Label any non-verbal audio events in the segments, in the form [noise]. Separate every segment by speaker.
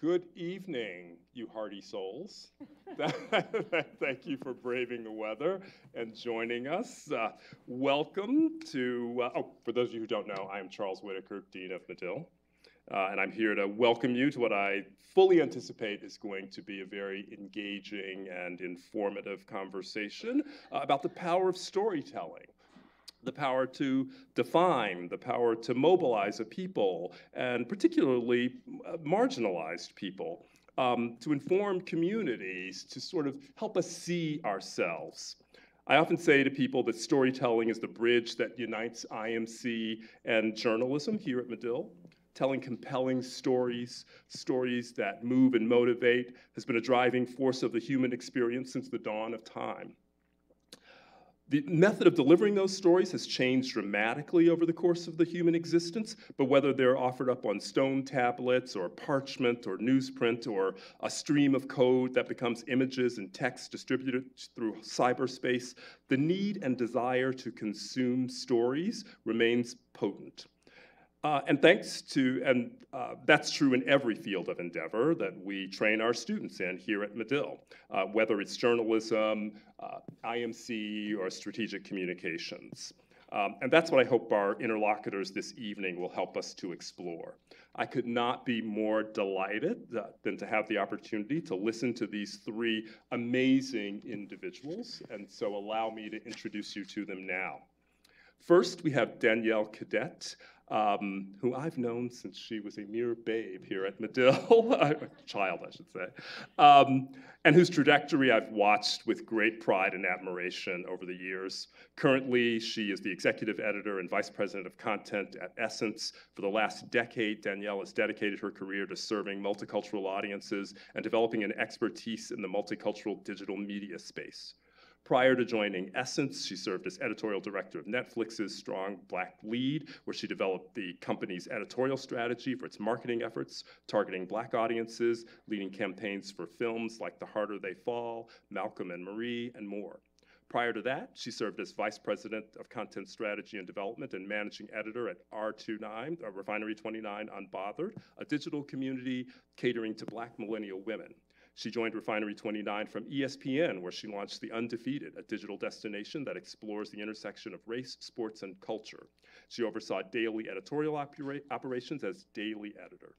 Speaker 1: Good evening, you hearty souls. [laughs] [laughs] Thank you for braving the weather and joining us. Uh, welcome to, uh, oh, for those of you who don't know, I am Charles Whitaker, Dean of Medill, uh, and I'm here to welcome you to what I fully anticipate is going to be a very engaging and informative conversation uh, about the power of storytelling the power to define, the power to mobilize a people, and particularly uh, marginalized people, um, to inform communities, to sort of help us see ourselves. I often say to people that storytelling is the bridge that unites IMC and journalism here at Medill. Telling compelling stories, stories that move and motivate, has been a driving force of the human experience since the dawn of time. The method of delivering those stories has changed dramatically over the course of the human existence, but whether they're offered up on stone tablets or parchment or newsprint or a stream of code that becomes images and text distributed through cyberspace, the need and desire to consume stories remains potent. Uh, and thanks to, and uh, that's true in every field of endeavor that we train our students in here at Medill, uh, whether it's journalism, uh, IMC, or strategic communications. Um, and that's what I hope our interlocutors this evening will help us to explore. I could not be more delighted uh, than to have the opportunity to listen to these three amazing individuals, and so allow me to introduce you to them now. First, we have Danielle Cadet um, who I've known since she was a mere babe here at Medill, [laughs] a child, I should say, um, and whose trajectory I've watched with great pride and admiration over the years. Currently, she is the executive editor and vice president of content at Essence. For the last decade, Danielle has dedicated her career to serving multicultural audiences and developing an expertise in the multicultural digital media space. Prior to joining Essence, she served as editorial director of Netflix's Strong Black Lead, where she developed the company's editorial strategy for its marketing efforts, targeting black audiences, leading campaigns for films like The Harder They Fall, Malcolm and Marie, and more. Prior to that, she served as Vice President of Content Strategy and Development and Managing Editor at R29, uh, Refinery 29 Unbothered, a digital community catering to black millennial women. She joined Refinery 29 from ESPN, where she launched The Undefeated, a digital destination that explores the intersection of race, sports, and culture. She oversaw daily editorial opera operations as daily editor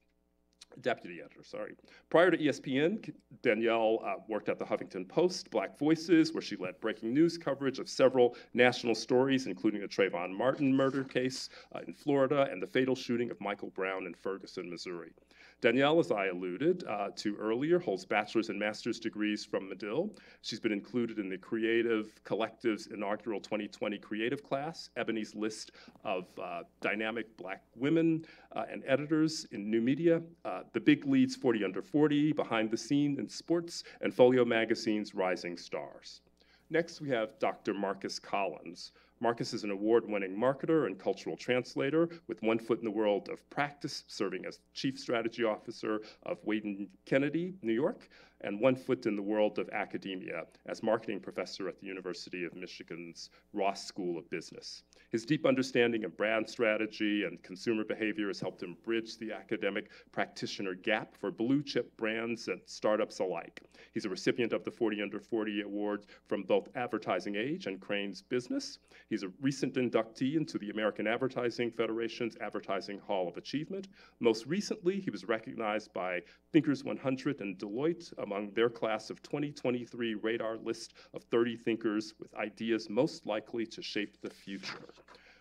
Speaker 1: deputy editor, sorry. Prior to ESPN, Danielle uh, worked at the Huffington Post, Black Voices, where she led breaking news coverage of several national stories, including the Trayvon Martin murder case uh, in Florida and the fatal shooting of Michael Brown in Ferguson, Missouri. Danielle, as I alluded uh, to earlier, holds bachelor's and master's degrees from Medill. She's been included in the Creative Collective's inaugural 2020 creative class, Ebony's list of uh, dynamic black women uh, and editors in new media, uh, the Big Leads 40 Under 40, Behind the Scene in Sports, and Folio Magazine's Rising Stars. Next, we have Dr. Marcus Collins, Marcus is an award-winning marketer and cultural translator with one foot in the world of practice, serving as chief strategy officer of Wieden Kennedy, New York, and one foot in the world of academia as marketing professor at the University of Michigan's Ross School of Business. His deep understanding of brand strategy and consumer behavior has helped him bridge the academic practitioner gap for blue chip brands and startups alike. He's a recipient of the 40 Under 40 Award from both Advertising Age and Crain's Business. He's a recent inductee into the American Advertising Federation's Advertising Hall of Achievement. Most recently, he was recognized by Thinkers 100 and Deloitte among their class of 2023 radar list of 30 thinkers with ideas most likely to shape the future.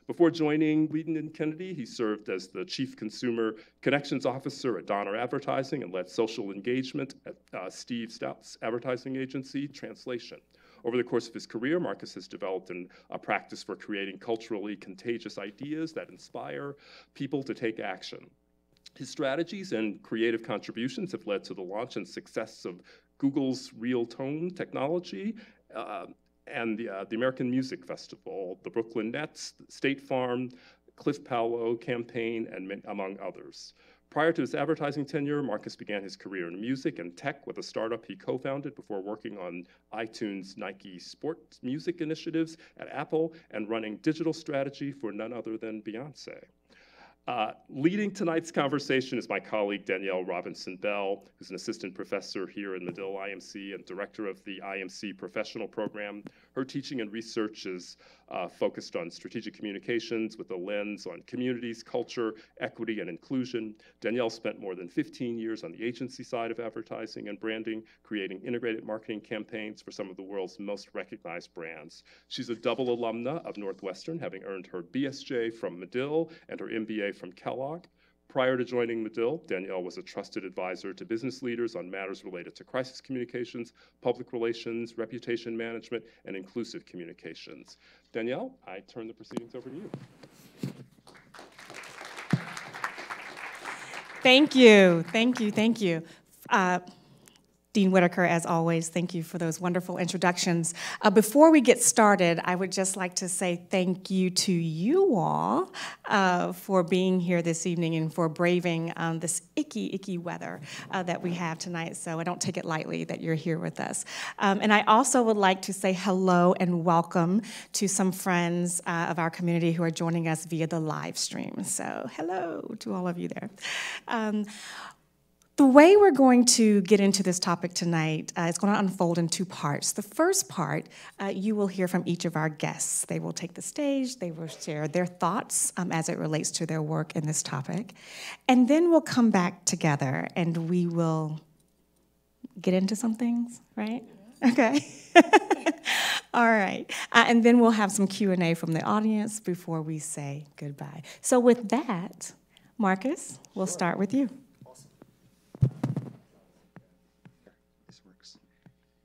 Speaker 1: Before joining Wieden and Kennedy, he served as the Chief Consumer Connections Officer at Doner Advertising and led social engagement at uh, Steve Stoute's advertising agency, Translation. Over the course of his career, Marcus has developed an, a practice for creating culturally contagious ideas that inspire people to take action. His strategies and creative contributions have led to the launch and success of Google's Real Tone technology uh, and the, uh, the American Music Festival, the Brooklyn Nets, State Farm, Cliff Paolo campaign, and among others. Prior to his advertising tenure, Marcus began his career in music and tech with a startup he co-founded before working on iTunes Nike sports music initiatives at Apple and running digital strategy for none other than Beyonce. Uh, leading tonight's conversation is my colleague Danielle Robinson Bell, who's an assistant professor here in Medill IMC and director of the IMC professional program. Her teaching and research is uh, focused on strategic communications with a lens on communities, culture, equity, and inclusion. Danielle spent more than 15 years on the agency side of advertising and branding, creating integrated marketing campaigns for some of the world's most recognized brands. She's a double alumna of Northwestern, having earned her BSJ from Medill and her MBA from Kellogg. Prior to joining Medill, Danielle was a trusted advisor to business leaders on matters related to crisis communications, public relations, reputation management, and inclusive communications. Danielle, I turn the proceedings over to you.
Speaker 2: Thank you, thank you, thank you. Uh, Dean Whitaker, as always, thank you for those wonderful introductions. Uh, before we get started, I would just like to say thank you to you all uh, for being here this evening and for braving um, this icky, icky weather uh, that we have tonight. So I don't take it lightly that you're here with us. Um, and I also would like to say hello and welcome to some friends uh, of our community who are joining us via the live stream. So hello to all of you there. Um, the way we're going to get into this topic tonight uh, is going to unfold in two parts. The first part, uh, you will hear from each of our guests. They will take the stage, they will share their thoughts um, as it relates to their work in this topic. And then we'll come back together and we will get into some things, right? Okay. [laughs] All right. Uh, and then we'll have some Q&A from the audience before we say goodbye. So with that, Marcus, we'll start with you.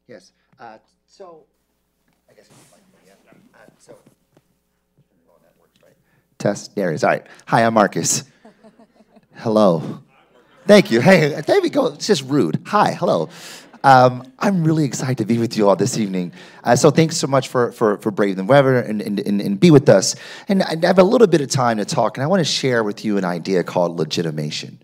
Speaker 3: Yes. Uh, so, I guess yeah. Uh, so, that works, right? Test. There. All right. Hi, I'm Marcus. hello. Thank you. Hey, there we go. It's just rude. Hi. Hello. Um, I'm really excited to be with you all this evening. Uh, so thanks so much for, for, for braving the weather and, and, and, and, be with us. And I have a little bit of time to talk, and I want to share with you an idea called legitimation.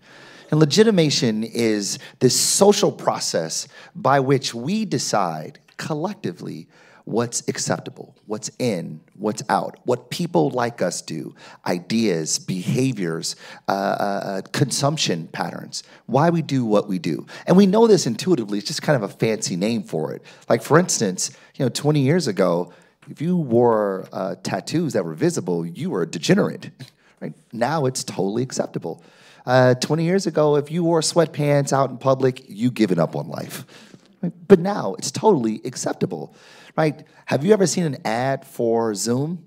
Speaker 3: And legitimation is this social process by which we decide collectively what's acceptable, what's in, what's out, what people like us do, ideas, behaviors, uh, uh, uh consumption patterns, why we do what we do. And we know this intuitively, it's just kind of a fancy name for it. Like, for instance, you know, 20 years ago, if you wore uh, tattoos that were visible, you were a degenerate. [laughs] Right? Now it's totally acceptable. Uh, 20 years ago, if you wore sweatpants out in public, you given up on life. But now it's totally acceptable, right? Have you ever seen an ad for Zoom?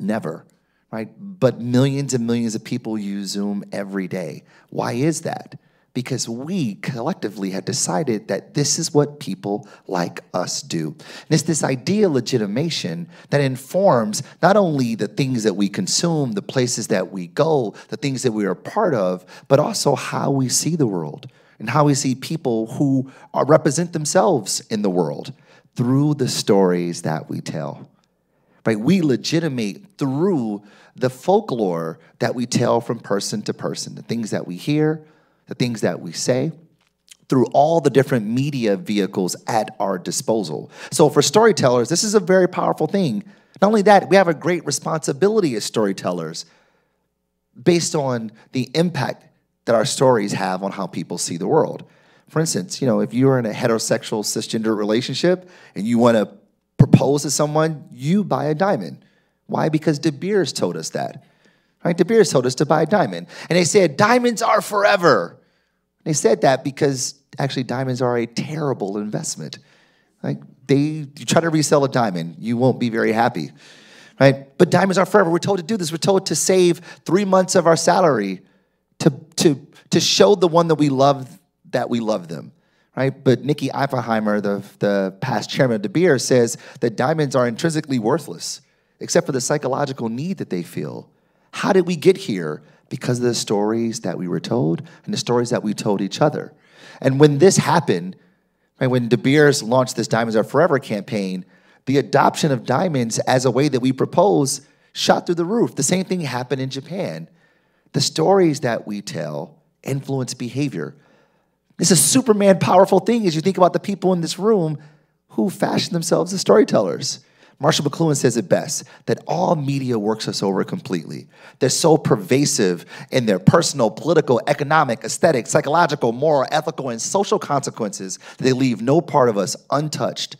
Speaker 3: Never, right? But millions and millions of people use Zoom every day. Why is that? Because we collectively had decided that this is what people like us do. And it's this idea of legitimation that informs not only the things that we consume, the places that we go, the things that we are part of, but also how we see the world and how we see people who are, represent themselves in the world through the stories that we tell. Right? We legitimate through the folklore that we tell from person to person, the things that we hear, the things that we say, through all the different media vehicles at our disposal. So, for storytellers, this is a very powerful thing. Not only that, we have a great responsibility as storytellers based on the impact that our stories have on how people see the world. For instance, you know, if you're in a heterosexual cisgender relationship and you want to propose to someone, you buy a diamond. Why? Because De Beers told us that. Right? De Beers told us to buy a diamond. And they said, diamonds are forever. They said that because actually diamonds are a terrible investment. Like they you try to resell a diamond, you won't be very happy. Right? But diamonds are forever. We're told to do this. We're told to save three months of our salary to, to, to show the one that we love that we love them. Right? But Nicky Oppenheimer, the, the past chairman of De Beers, says that diamonds are intrinsically worthless, except for the psychological need that they feel. How did we get here? Because of the stories that we were told and the stories that we told each other. And when this happened, right, when De Beers launched this Diamonds Are Forever campaign, the adoption of diamonds as a way that we propose shot through the roof. The same thing happened in Japan. The stories that we tell influence behavior. It's a Superman powerful thing as you think about the people in this room who fashion themselves as storytellers. Marshall McLuhan says it best that all media works us over completely. They're so pervasive in their personal, political, economic, aesthetic, psychological, moral, ethical, and social consequences that they leave no part of us untouched,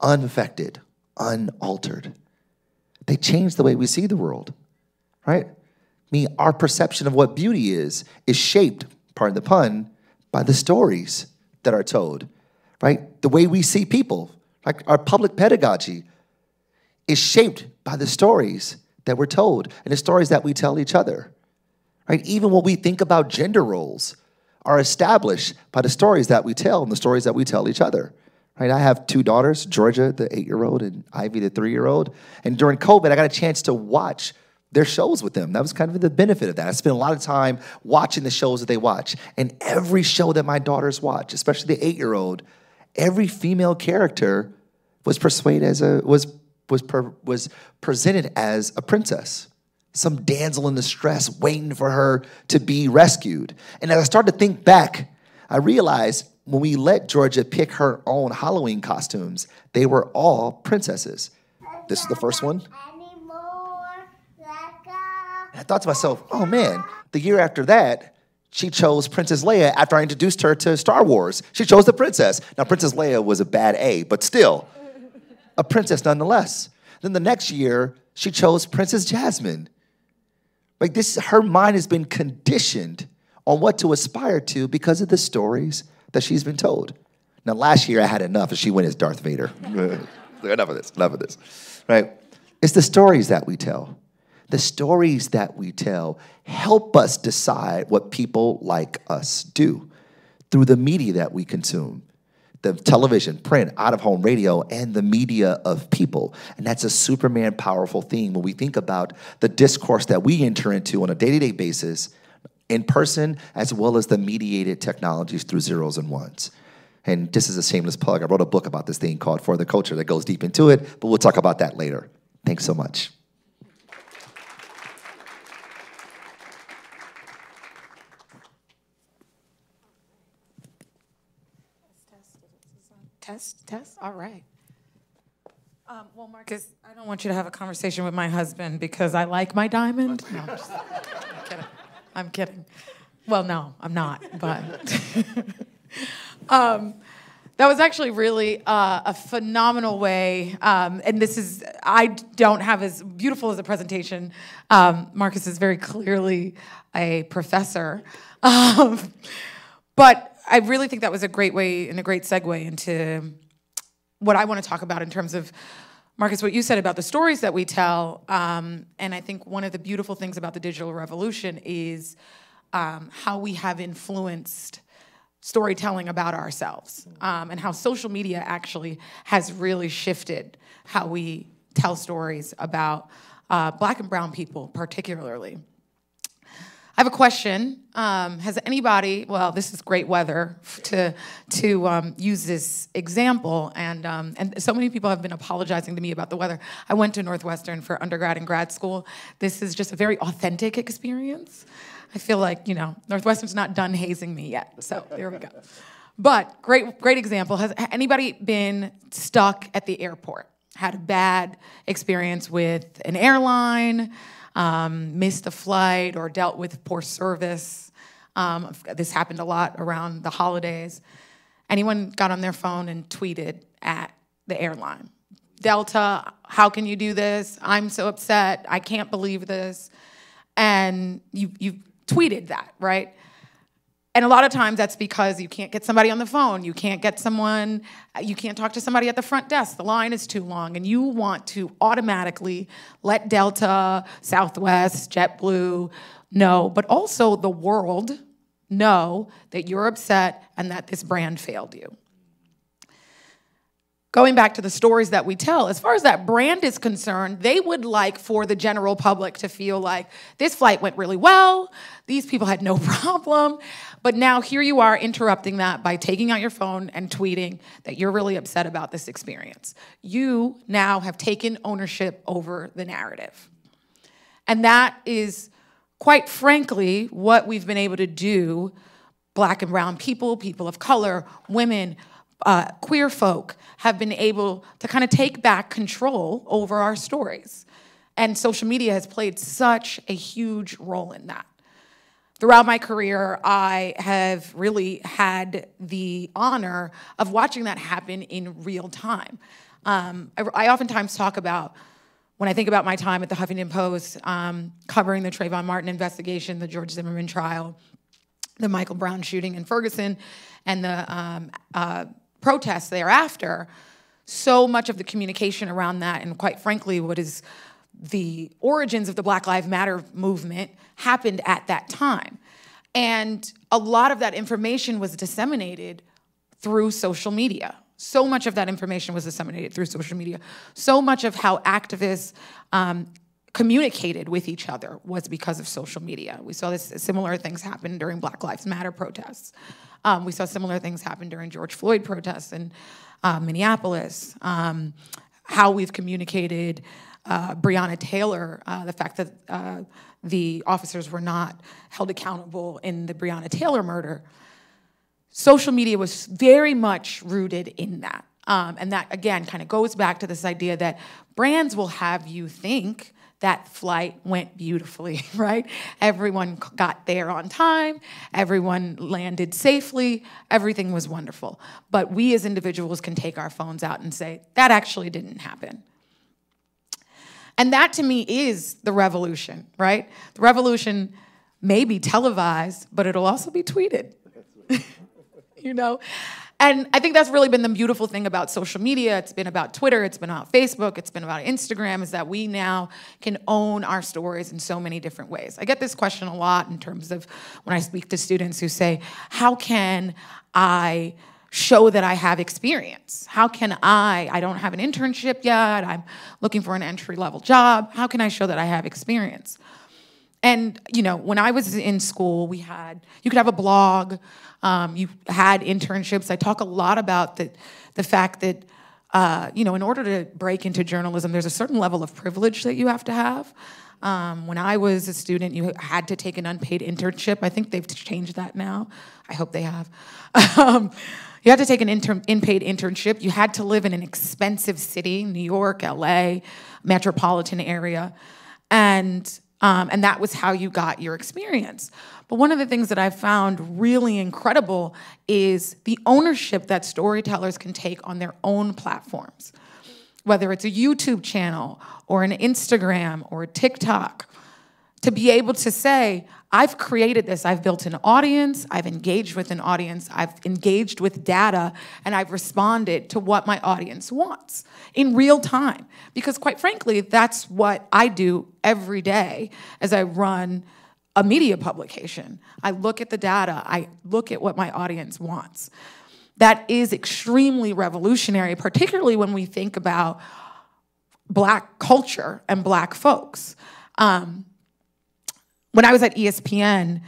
Speaker 3: unaffected, unaltered. They change the way we see the world, right? I mean, our perception of what beauty is is shaped, pardon the pun, by the stories that are told, right? The way we see people, like our public pedagogy, is shaped by the stories that we're told and the stories that we tell each other. Right? Even when we think about gender roles are established by the stories that we tell and the stories that we tell each other. Right? I have two daughters, Georgia, the eight-year-old, and Ivy, the three-year-old. And during COVID, I got a chance to watch their shows with them. That was kind of the benefit of that. I spent a lot of time watching the shows that they watch. And every show that my daughters watch, especially the eight-year-old, every female character was persuaded as a was was, per, was presented as a princess, some damsel in distress waiting for her to be rescued. And as I started to think back, I realized when we let Georgia pick her own Halloween costumes, they were all princesses. This is the first one. I thought to myself, oh man, the year after that, she chose Princess Leia after I introduced her to Star Wars. She chose the princess. Now, Princess Leia was a bad A, but still, a princess nonetheless. Then the next year, she chose Princess Jasmine. Like this, her mind has been conditioned on what to aspire to because of the stories that she's been told. Now, last year I had enough, and she went as Darth Vader. [laughs] enough of this, enough of this, right? It's the stories that we tell. The stories that we tell help us decide what people like us do through the media that we consume the television, print, out of home radio, and the media of people. And that's a Superman powerful theme when we think about the discourse that we enter into on a day to day basis in person as well as the mediated technologies through zeros and ones. And this is a shameless plug. I wrote a book about this thing called For the Culture that goes deep into it, but we'll talk about that later. Thanks so much.
Speaker 4: Test, test, all right. Um, well, Marcus, I don't want you to have a conversation with my husband because I like my diamond. [laughs] No, I'm, just, I'm kidding. I'm kidding. Well, no, I'm not, but. [laughs] um, that was actually really uh, a phenomenal way, um, and this is, I don't have as beautiful as a presentation. Um, Marcus is very clearly a professor. [laughs] Um, but I really think that was a great way and a great segue into what I want to talk about in terms of Marcus, what you said about the stories that we tell, um, and I think one of the beautiful things about the digital revolution is um, how we have influenced storytelling about ourselves um, and how social media actually has really shifted how we tell stories about uh, black and brown people particularly. I have a question. Um, has anybody, well, this is great weather to, to um, use this example, and, um, and so many people have been apologizing to me about the weather. I went to Northwestern for undergrad and grad school. This is just a very authentic experience. I feel like, you know, Northwestern's not done hazing me yet, so there we go. But great, great example. Has anybody been stuck at the airport? Had a bad experience with an airline? Um, missed a flight or dealt with poor service. Um, this happened a lot around the holidays. Anyone got on their phone and tweeted at the airline. Delta, how can you do this? I'm so upset. I can't believe this. And you, you tweeted that, right? And a lot of times that's because you can't get somebody on the phone, you can't get someone, you can't talk to somebody at the front desk, the line is too long, and you want to automatically let Delta, Southwest, JetBlue know, but also the world know that you're upset and that this brand failed you going back to the stories that we tell, as far as that brand is concerned, they would like for the general public to feel like this flight went really well, these people had no [laughs] problem. But now here you are interrupting that by taking out your phone and tweeting that you're really upset about this experience. You now have taken ownership over the narrative. And that is, quite frankly, what we've been able to do black and brown people, people of color, women, uh, queer folk have been able to kind of take back control over our stories. And social media has played such a huge role in that. Throughout my career, I have really had the honor of watching that happen in real time. Um, I, I, oftentimes talk about, when I think about my time at the Huffington Post, um, covering the Trayvon Martin investigation, the George Zimmerman trial, the Michael Brown shooting in Ferguson, and the um, uh, protests thereafter, so much of the communication around that, and quite frankly, what is the origins of the Black Lives Matter movement happened at that time. And a lot of that information was disseminated through social media. So much of that information was disseminated through social media. So much of how activists um, communicated with each other was because of social media. We saw this similar things happen during Black Lives Matter protests. Um, we saw similar things happen during George Floyd protests in uh, Minneapolis. Um, how we've communicated uh, Breonna Taylor, uh, the fact that uh, the officers were not held accountable in the Breonna Taylor murder. Social media was very much rooted in that. Um, and that, again, kind of goes back to this idea that brands will have you think that flight went beautifully, [laughs] right? Everyone got there on time, everyone landed safely, everything was wonderful. But we as individuals can take our phones out and say, that actually didn't happen. And that to me is the revolution, right? The revolution may be televised, but it'll also be tweeted. [laughs] you know? And I think that's really been the beautiful thing about social media. It's been about Twitter, it's been about Facebook, it's been about Instagram, is that we now can own our stories in so many different ways. I get this question a lot in terms of when I speak to students who say, How can I show that I have experience? How can I, I don't have an internship yet, I'm looking for an entry level job, how can I show that I have experience? And, you know, when I was in school, we had, you could have a blog, um, you had internships. I talk a lot about the, the fact that, uh, you know, in order to break into journalism, there's a certain level of privilege that you have to have. Um, when I was a student, you had to take an unpaid internship. I think they've changed that now. I hope they have. [laughs] um, you had to take an inter- unpaid internship. You had to live in an expensive city, New York, LA, metropolitan area. And, um, and that was how you got your experience. But one of the things that I found really incredible is the ownership that storytellers can take on their own platforms, whether it's a YouTube channel or an Instagram or a TikTok, to be able to say, I've created this. I've built an audience. I've engaged with an audience. I've engaged with data, and I've responded to what my audience wants in real time. Because, quite frankly, that's what I do every day as I run a media publication. I look at the data, I look at what my audience wants. That is extremely revolutionary, particularly when we think about Black culture and Black folks. Um, when I was at ESPN,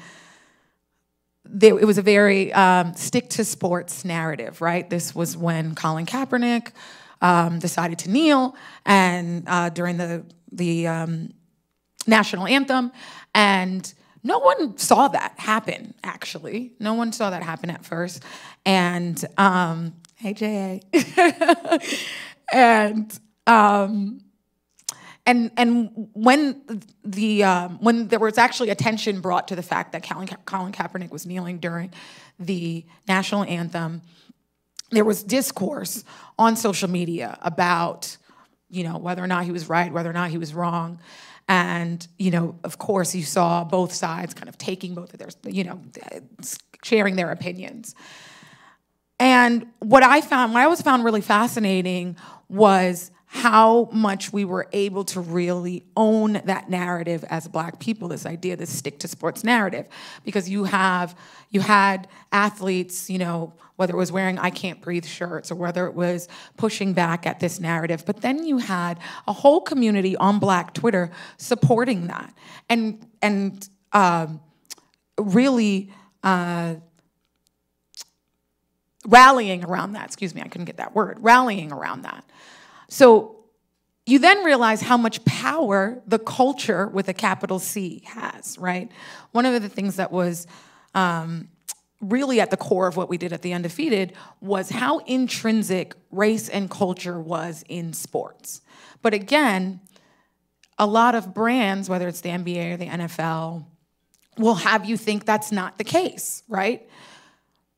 Speaker 4: they, it was a very um, stick to sports narrative, right? This was when Colin Kaepernick um, decided to kneel and uh, during the the um, national anthem, and no one saw that happen. Actually, no one saw that happen at first. And um, hey, Ja, [laughs] and um, and and when the um, when there was actually attention brought to the fact that Colin, Ka- Colin Kaepernick was kneeling during the national anthem, there was discourse on social media about you know whether or not he was right, whether or not he was wrong, and you know of course you saw both sides kind of taking both of their you know sharing their opinions. And what I found, what I was found really fascinating was how much we were able to really own that narrative as black people this idea this stick to sports narrative. Because you have you had athletes you know whether it was wearing i can't breathe shirts or whether it was pushing back at this narrative but then you had a whole community on black twitter supporting that. And and um, really uh, rallying around that excuse me i couldn't get that word rallying around that so you then realize how much power the culture with a capital C has, right? One of the things that was um, really at the core of what we did at the Undefeated was how intrinsic race and culture was in sports. But again, a lot of brands, whether it's the NBA or the NFL, will have you think that's not the case, right?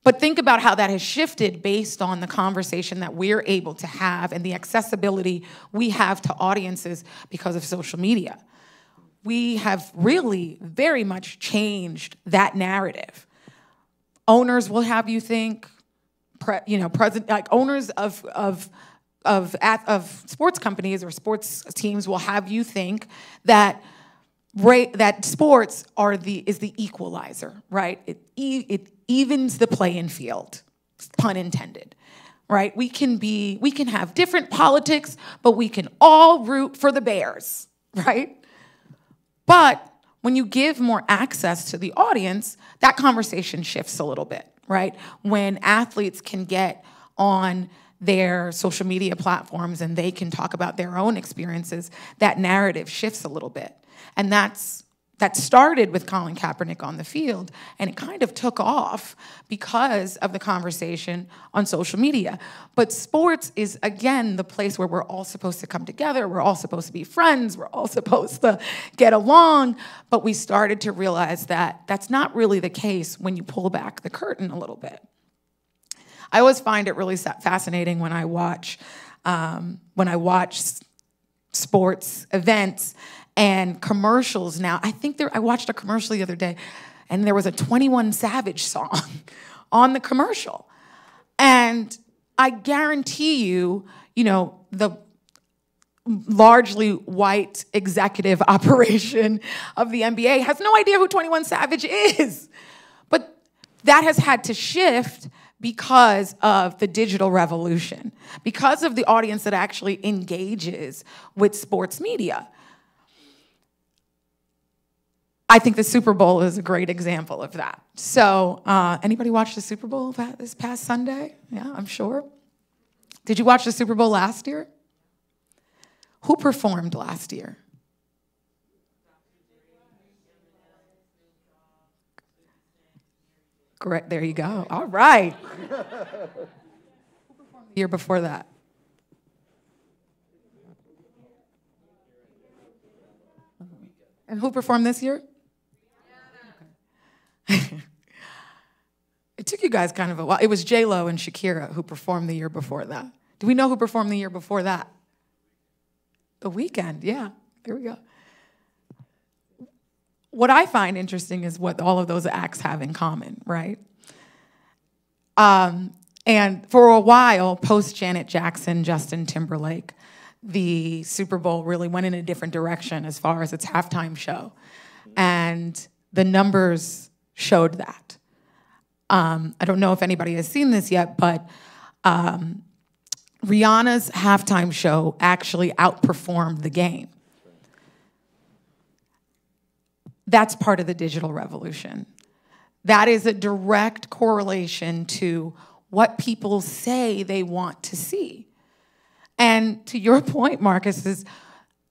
Speaker 4: But think about how that has shifted based on the conversation that we're able to have and the accessibility we have to audiences because of social media. We have really very much changed that narrative. Owners will have you think, pre, you know, present like owners of of of of sports companies or sports teams will have you think that that sports are the is the equalizer, right? It it evens the playing field, pun intended. Right? We can be we can have different politics, but we can all root for the Bears, [laughs] right? But when you give more access to the audience, that conversation shifts a little bit, right? When athletes can get on their social media platforms and they can talk about their own experiences, that narrative shifts a little bit. And that's that started with Colin Kaepernick on the field, and it kind of took off because of the conversation on social media. But sports is, again, the place where we're all supposed to come together, we're all supposed to be friends, we're all [laughs] supposed to get along. But we started to realize that that's not really the case when you pull back the curtain a little bit. I always find it really fascinating when I watch um, when I watch sports events and commercials now. I think there, I watched a commercial the other day and there was a 21 Savage song [laughs] on the commercial. And I guarantee you, you know, the largely white executive [laughs] operation of the NBA has no idea who 21 Savage is. But that has had to shift because of the digital revolution, because of the audience that actually engages with sports media. I think the Super Bowl is a great example of that. So, uh, anybody watch the Super Bowl this past Sunday? Yeah, I'm sure. Did you watch the Super Bowl last year? Who performed last year? Great, there you go. All right. Who [laughs] performed the year before that? And who performed this year? [laughs] it took you guys kind of a while. It was J Lo and Shakira who performed the year before that. Do we know who performed the year before that? The Weeknd, Yeah. There we go. What I find interesting is what all of those acts have in common, right? Um, and for a while, post Janet Jackson, Justin Timberlake, the Super Bowl really went in a different direction as far as its halftime show. And the numbers showed that. Um, I don't know if anybody has seen this yet, but um, Rihanna's halftime show actually outperformed the game. That's part of the digital revolution. That is a direct correlation to what people say they want to see. And to your point, Marcus, is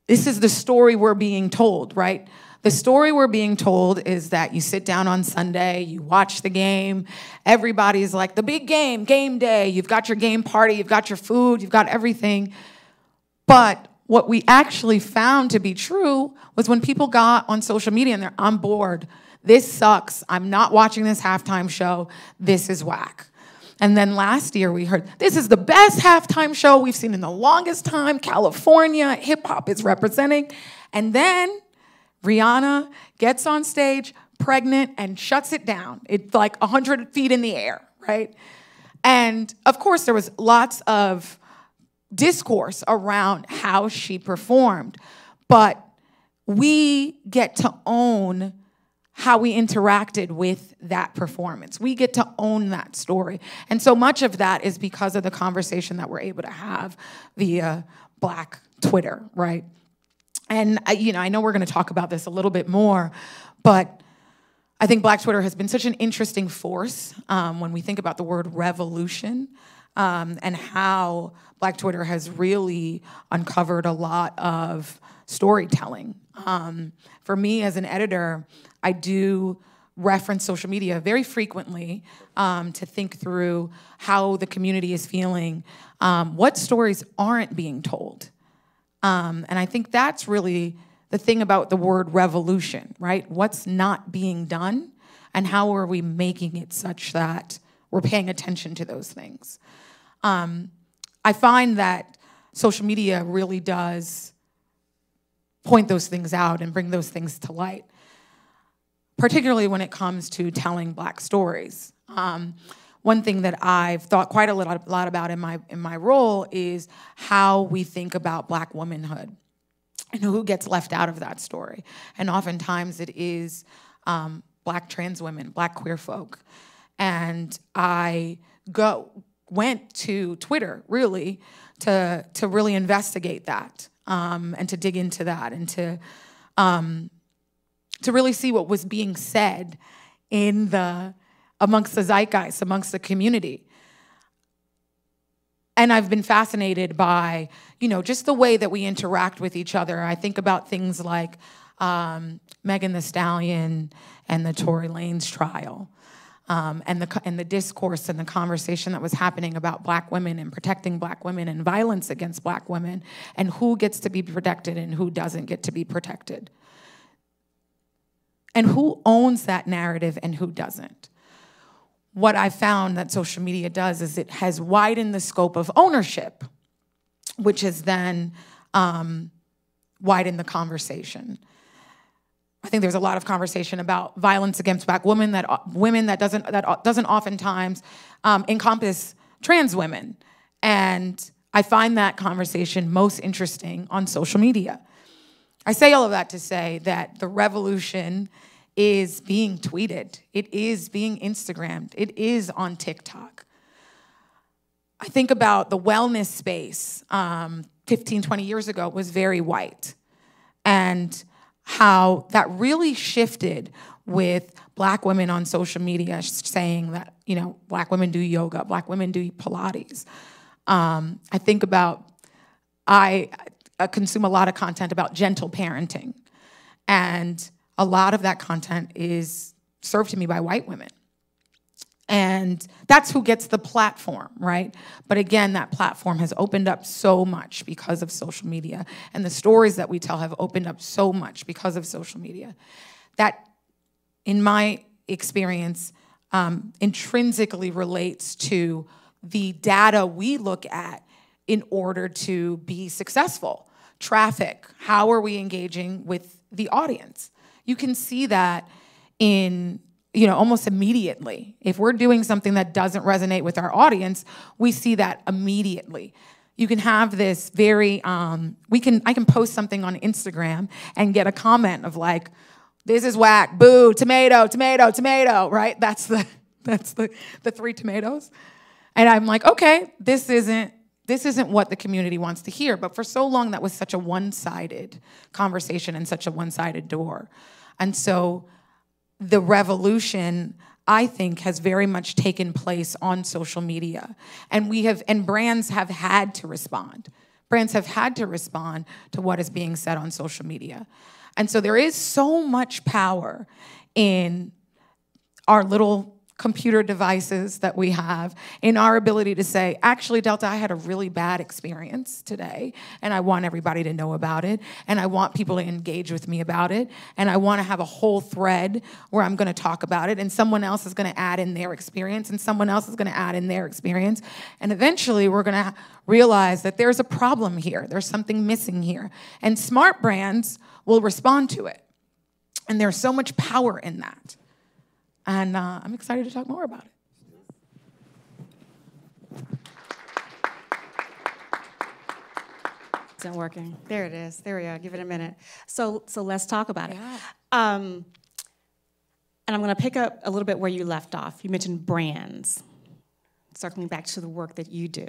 Speaker 4: this is the story we're being told, right? The story we're being told is that you sit down on Sunday, you watch the game, everybody's like, the big game, game day, you've got your game party, you've got your food, you've got everything. But what we actually found to be true was when people got on social media and they're on board, this sucks, I'm not watching this halftime show, this is whack. And then last year we heard this is the best halftime show we've seen in the longest time. California, hip hop is representing. And then Rihanna gets on stage, pregnant, and shuts it down. It's like 100 feet in the air, right? And of course, there was lots of discourse around how she performed, but we get to own how we interacted with that performance. We get to own that story. And so much of that is because of the conversation that we're able to have via Black Twitter, right? And I, you know, I know we're going to talk about this a little bit more, but I think Black Twitter has been such an interesting force um, when we think about the word revolution um, and how Black Twitter has really uncovered a lot of storytelling. Um, for me as an editor, I do reference social media very frequently um, to think through how the community is feeling, um, what stories aren't being told. Um, and I think that's really the thing about the word revolution, right? What's not being done, and how are we making it such that we're paying attention to those things? Um, I find that social media really does point those things out and bring those things to light, particularly when it comes to telling Black stories. Um, one thing that I've thought quite a lot, lot about in my in my role is how we think about Black womanhood and who gets left out of that story. And oftentimes it is um, Black trans women, Black queer folk, and I go went to Twitter really to to really investigate that um, and to dig into that and to um, to really see what was being said in the amongst the zeitgeist, amongst the community. And I've been fascinated by, you know, just the way that we interact with each other. I think about things like um, Megan Thee Stallion and the Tory Lanez trial. Um, and the and the discourse and the conversation that was happening about black women and protecting black women and violence against black women and who gets to be protected and who doesn't get to be protected and who owns that narrative and who doesn't what i found that social media does is it has widened the scope of ownership which has then um, widened the conversation I think there's a lot of conversation about violence against black women that uh, women that doesn't that uh, doesn't oftentimes um, encompass trans women, and I find that conversation most interesting on social media. I say all of that to say that the revolution is being tweeted, it is being Instagrammed, it is on TikTok. I think about the wellness space um, 15, 20 years ago was very white. And how that really shifted with black women on social media saying that, you know, black women do yoga, black women do Pilates. Um, I think about, I, I consume a lot of content about gentle parenting. And a lot of that content is served to me by white women. And that's who gets the platform, right? But again, that platform has opened up so much because of social media. And the stories that we tell have opened up so much because of social media. That, in my experience, um, intrinsically relates to the data we look at in order to be successful. Traffic, how are we engaging with the audience? You can see that in you know, almost immediately. If we're doing something that doesn't resonate with our audience, we see that immediately. You can have this very, um, we can, I can post something on Instagram and get a comment of like, this is whack, boo, tomato, tomato, tomato, right? That's the, [laughs] that's the, the three tomatoes. And I'm like, okay, this isn't, this isn't what the community wants to hear. But for so long, that was such a one-sided conversation and such a one-sided door. And so the revolution I think has very much taken place on social media. And we have and brands have had to respond. Brands have had to respond to what is being said on social media. And so there is so much power in our little computer devices that we have in our ability to say, actually, Delta, I had a really bad experience today, and I want everybody to know about it, and I want people to engage with me about it, and I want to have a whole thread where I'm going to talk about it, and someone else is going to add in their experience, and someone else is going to add in their experience, and eventually we're going to realize that there's a problem here, there's something missing here, and smart brands will respond to it. And there's so much power in that. And uh, I'm excited to talk more about it.
Speaker 2: Isn't working. There it is. There we go. Give it a minute. So, so let's talk about it.
Speaker 4: Yeah.
Speaker 2: Um, and I'm going to pick up a little bit where you left off. You mentioned brands, circling back to the work that you do,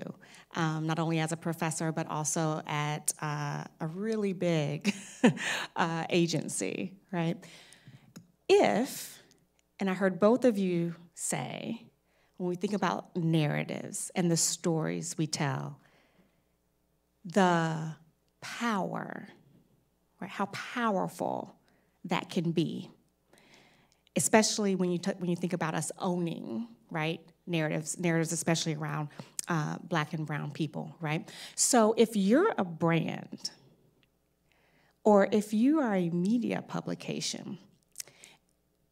Speaker 2: um, not only as a professor, but also at uh, a really big [laughs] uh, agency, right? If and I heard both of you say, when we think about narratives and the stories we tell, the power, right, how powerful that can be. especially when you, when you think about us owning, right? Narratives, narratives especially around uh, black and brown people, right? So if you're a brand, or if you are a media publication,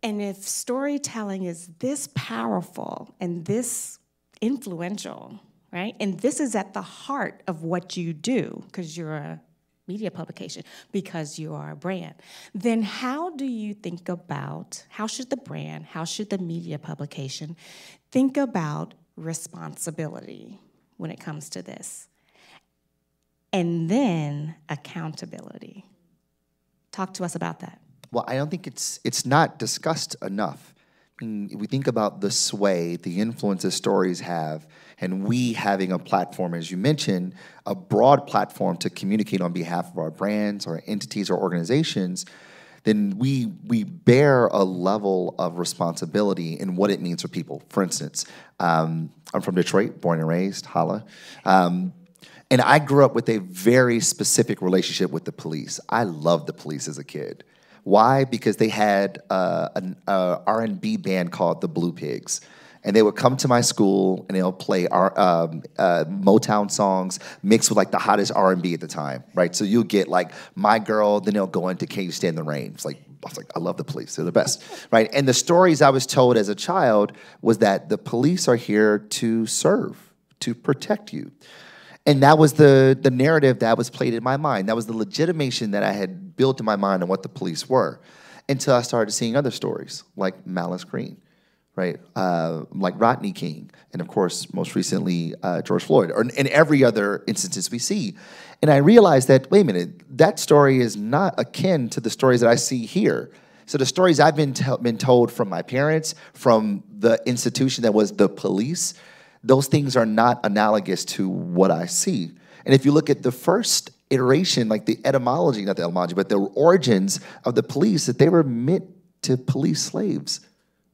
Speaker 2: and if storytelling is this powerful and this influential, right? And this is at the heart of what you do, because you're a media publication, because you are a brand, then how do you think about, how should the brand, how should the media publication think about responsibility when it comes to this? And then accountability. Talk to us about that.
Speaker 3: Well, I don't think it's it's not discussed enough. We think about the sway, the influence that stories have, and we having a platform, as you mentioned, a broad platform to communicate on behalf of our brands, our entities, or organizations, then we we bear a level of responsibility in what it means for people. For instance, um, I'm from Detroit, born and raised, holla. Um, and I grew up with a very specific relationship with the police. I loved the police as a kid. Why? Because they had uh, an R&B band called the Blue Pigs. And they would come to my school and they'll play our, um, uh, Motown songs mixed with like the hottest R&B at the time, right? So you'll get like My Girl, then they'll go into Can You Stand the Rain? It's like I was like, I love the police. They're the best, right? And the stories I was told as a child was that the police are here to serve, to protect you. And that was the, the narrative that was played in my mind. That was the legitimation that I had built in my mind on what the police were until I started seeing other stories like Malice Green, right? Uh, like Rodney King, and of course, most recently, uh, George Floyd, or in every other instances we see. And I realized that, wait a minute, that story is not akin to the stories that I see here. So the stories I've been, been told from my parents, from the institution that was the police, those things are not analogous to what I see. And if you look at the first iteration, like the etymology, not the etymology, but the origins of the police, that they were meant to police slaves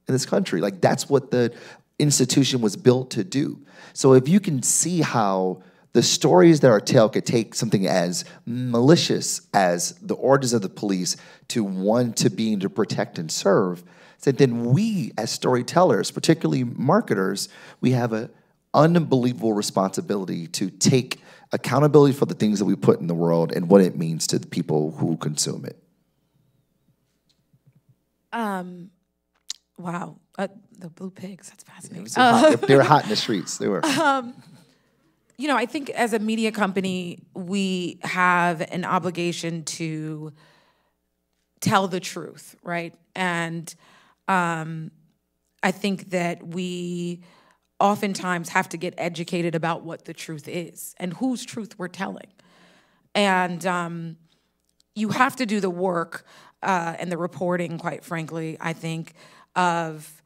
Speaker 3: in this country. Like that's what the institution was built to do. So if you can see how the stories that are told could take something as malicious as the orders of the police to one to being to protect and serve, that then we as storytellers, particularly marketers, we have a unbelievable responsibility to take accountability for the things that we put in the world and what it means to the people who consume it.
Speaker 4: Um, wow, uh, the blue pigs. That's fascinating.
Speaker 3: Uh, hot, they were hot in the [laughs] streets. They were. Um,
Speaker 4: you know, I think as a media company, we have an obligation to tell the truth, right? And um, I think that we oftentimes have to get educated about what the truth is and whose truth we're telling. And um, you have to do the work uh, and the reporting, quite frankly, I think, of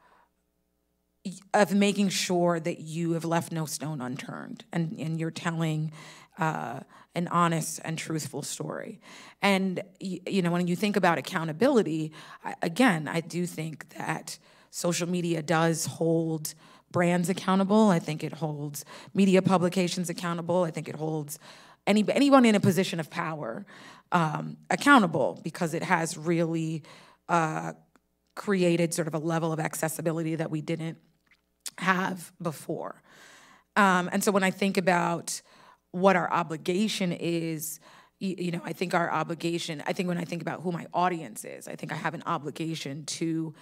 Speaker 4: of making sure that you have left no stone unturned and, and you're telling uh, an honest and truthful story. And, you know, when you think about accountability, I, again, I do think that social media does hold brands accountable. I think it holds media publications accountable. I think it holds any, anyone in a position of power um, accountable because it has really uh, created sort of a level of accessibility that we didn't have before. Um, and so when I think about what our obligation is, you, you know, I think our obligation, I think when I think about who my audience is, I think I have an obligation to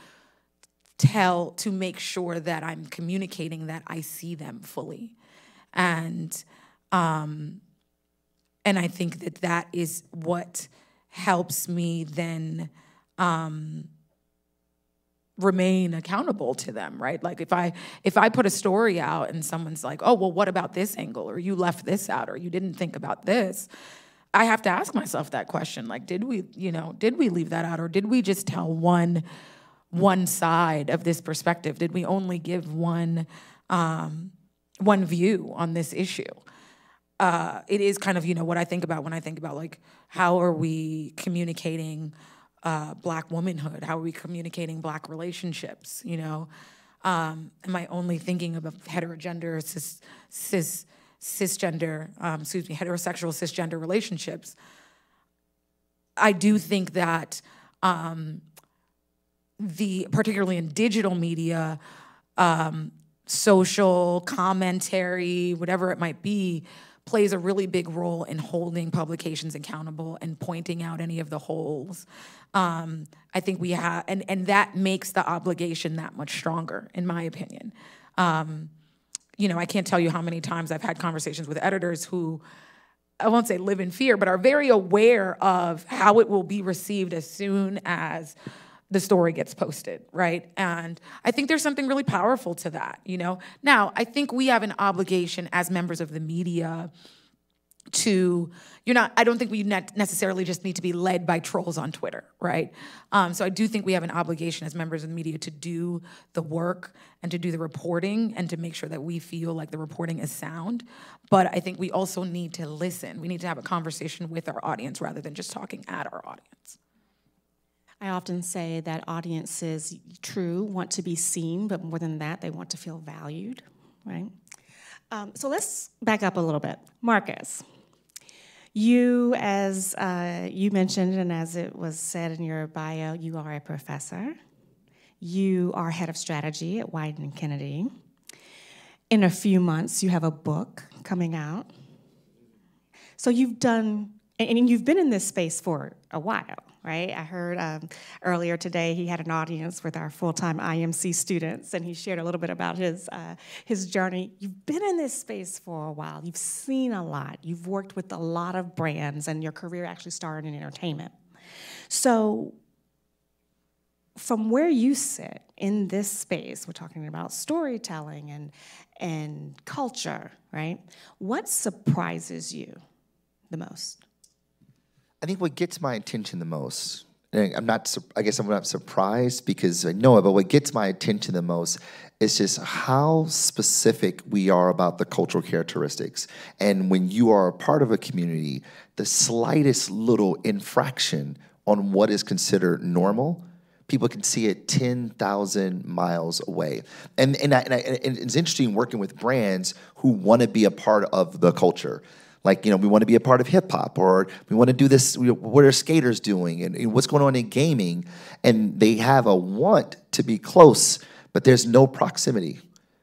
Speaker 4: tell to make sure that I'm communicating that I see them fully. And um and I think that that is what helps me then um remain accountable to them right like if i if i put a story out and someone's like oh well what about this angle or you left this out or you didn't think about this i have to ask myself that question like did we you know did we leave that out or did we just tell one one side of this perspective? Did we only give one um, one view on this issue? Uh, it is kind of you know what I think about when I think about like how are we communicating uh, black womanhood? How are we communicating black relationships? You know, um, am I only thinking of heterogender cis, cis cisgender, um, excuse me, heterosexual cisgender relationships? I do think that um, the particularly in digital media, um, social commentary, whatever it might be, plays a really big role in holding publications accountable and pointing out any of the holes. Um, I think we have, and and that makes the obligation that much stronger, in my opinion. Um, you know, I can't tell you how many times I've had conversations with editors who I won't say live in fear, but are very aware of how it will be received as soon as the story gets posted, right? And I think there's something really powerful to that, you know? Now, I think we have an obligation as members of the media to you're not i don't think we necessarily just need to be led by trolls on twitter right um, so i do think we have an obligation as members of the media to do the work and to do the reporting and to make sure that we feel like the reporting is sound but i think we also need to listen we need to have a conversation with our audience rather than just talking at our audience
Speaker 2: I often say that audiences, true, want to be seen, but more than that, they want to feel valued, right? Um, so let's back up a little bit. Marcus, you, as uh, you mentioned, and as it was said in your bio, you are a professor. You are head of strategy at Wieden+Kennedy. In a few months, you have a book coming out. So you've done, and you've been in this space for a while right? I heard um, earlier today he had an audience with our full-time IMC students, and he shared a little bit about his uh, his journey. You've been in this space for a while. You've seen a lot. You've worked with a lot of brands, and your career actually started in entertainment. So, from where you sit in this space, we're talking about storytelling and and culture, right? What surprises you the most?
Speaker 3: I think what gets my attention the most, I'm not, I guess I'm not surprised because I know it, but what gets my attention the most is just how specific we are about the cultural characteristics. And when you are a part of a community, the slightest little infraction on what is considered normal, people can see it 10,000 miles away. And, and, I, and, I, and it's interesting working with brands who want to be a part of the culture like you know we want to be a part of hip hop or we want to do this what are skaters doing and, and, what's going on in gaming? And they have a want to be close but there's no proximity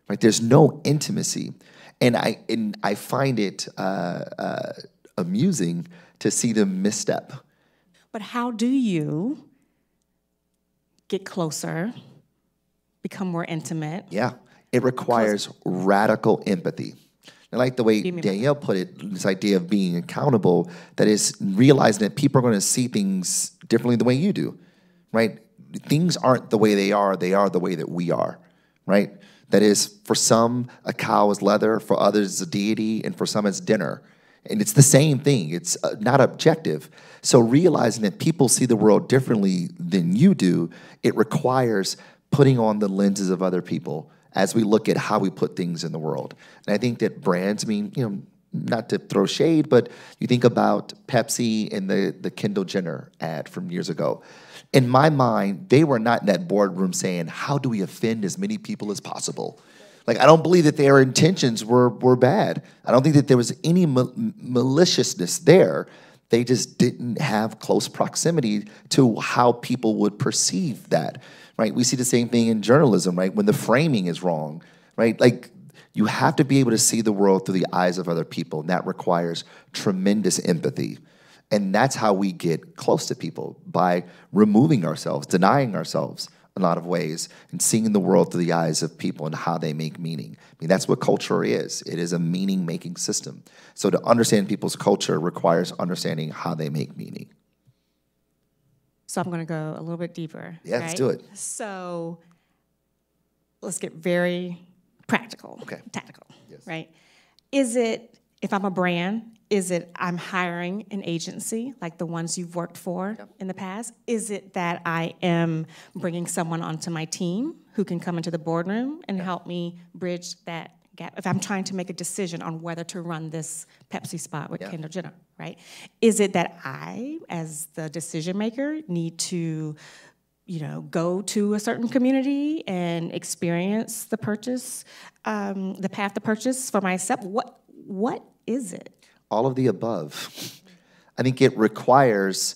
Speaker 3: right? There's no intimacy. And i and i find it uh, uh, amusing to see them misstep.
Speaker 2: But how do you get closer become more intimate?
Speaker 3: Yeah. It requires radical empathy I like the way Danielle put it, this idea of being accountable, that is realizing that people are going to see things differently the way you do, right? Things aren't the way they are, they are the way that we are, right? That is, for some, a cow is leather, for others, a deity, and for some, it's dinner. And it's the same thing, it's uh, not objective. So, realizing that people see the world differently than you do, it requires putting on the lenses of other people as we look at how we put things in the world. And I think that brands, mean, you know, not to throw shade, but you think about Pepsi and the, the Kendall Jenner ad from years ago. In my mind, they were not in that boardroom saying, How do we offend as many people as possible? Like, I don't believe that their intentions were, were bad. I don't think that there was any mal- maliciousness there. They just didn't have close proximity to how people would perceive that right? We see the same thing in journalism, right? When the framing is wrong, right? Like you have to be able to see the world through the eyes of other people, and that requires tremendous empathy. And that's how we get close to people by removing ourselves, denying ourselves in a lot of ways, and seeing the world through the eyes of people and how they make meaning. I mean, that's what culture is. It is a meaning making system. So to understand people's culture requires understanding how they make meaning.
Speaker 2: So I'm going to go a little bit deeper.
Speaker 3: Yeah, right? let's do it.
Speaker 2: So let's get very practical,
Speaker 3: okay.
Speaker 2: tactical,
Speaker 3: yes.
Speaker 2: right? Is it, if I'm a brand, is it I'm hiring an agency like the ones you've worked for yep. in the past? Is it that I am bringing someone onto my team who can come into the boardroom and yep. help me bridge that gap? If I'm trying to make a decision on whether to run this Pepsi spot with yep. Kendall Jenner, right? Is it that I, as the decision maker, need to you know, go to a certain community and experience the purchase, um, the path to purchase for myself. What what is it?
Speaker 3: All of the above. I think it requires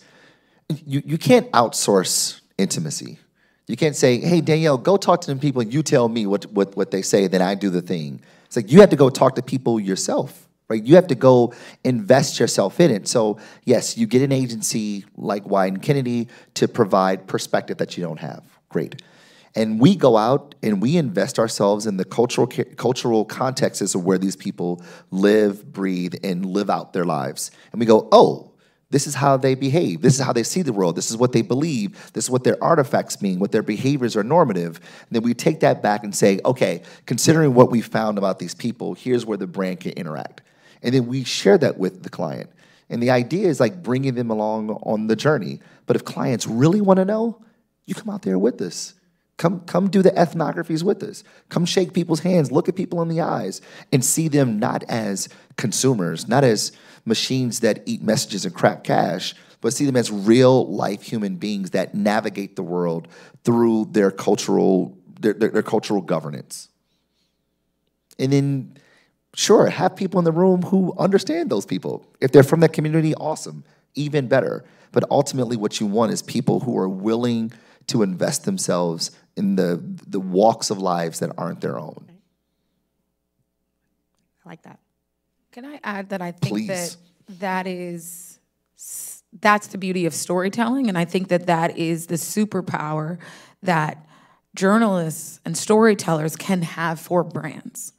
Speaker 3: you, you can't outsource intimacy. You can't say, hey, Danielle, go talk to them people and you tell me what, what, what they say, then I do the thing. It's like you have to go talk to people yourself, right? You have to go invest yourself in it. So, yes, you get an agency like Wieden+Kennedy to provide perspective that you don't have. Great. And we go out and we invest ourselves in the cultural cultural contexts of where these people live, breathe, and live out their lives. And we go, oh, this is how they behave. This is how they see the world. This is what they believe. This is what their artifacts mean, what their behaviors are normative. And then we take that back and say, okay, considering what we found about these people, here's where the brand can interact. And then we share that with the client. And the idea is like bringing them along on the journey. But if clients really want to know, you come out there with us. Come, come do the ethnographies with us. Come shake people's hands, look at people in the eyes, and see them not as consumers, not as machines that eat messages and crap cash, but see them as real life human beings that navigate the world through their cultural their, their, their cultural governance. And then sure, have people in the room who understand those people. If they're from that community, awesome, even better. But ultimately, what you want is people who are willing to invest themselves in the, the walks of lives that aren't their own.
Speaker 2: I like that.
Speaker 4: Can I add that I think
Speaker 3: Please.
Speaker 4: that that is that's the beauty of storytelling and I think that that is the superpower that journalists and storytellers can have for brands.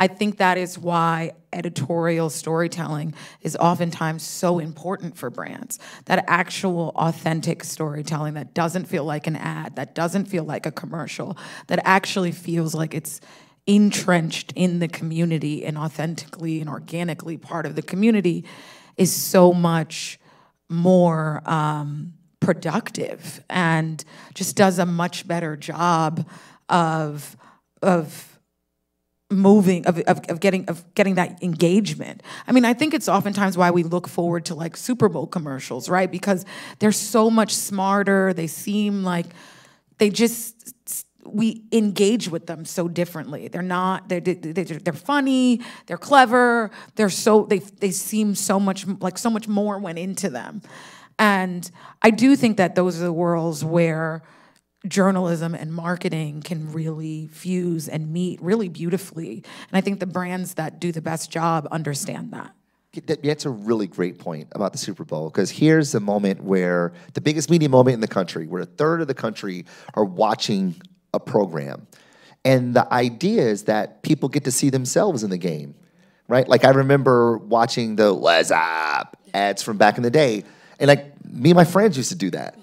Speaker 4: I think that is why editorial storytelling is oftentimes so important for brands. That actual authentic storytelling that doesn't feel like an ad, that doesn't feel like a commercial, that actually feels like it's entrenched in the community and authentically and organically part of the community is so much more um, productive and just does a much better job of of moving of, of, of, getting of getting that engagement i mean i think it's oftentimes why we look forward to like super bowl commercials right because they're so much smarter they seem like they just we engage with them so differently. They're not, they're, they're, funny, they're clever, they're so, they, they seem so much, like so much more went into them. And I do think that those are the worlds where journalism and marketing can really fuse and meet really beautifully. And I think the brands that do the best job understand that.
Speaker 3: That's a really great point about the Super Bowl because here's the moment where the biggest media moment in the country, where a third of the country are watching a program. And the idea is that people get to see themselves in the game, right? Like I remember watching the "What's up" ads from back in the day, and like me and my friends used to do that.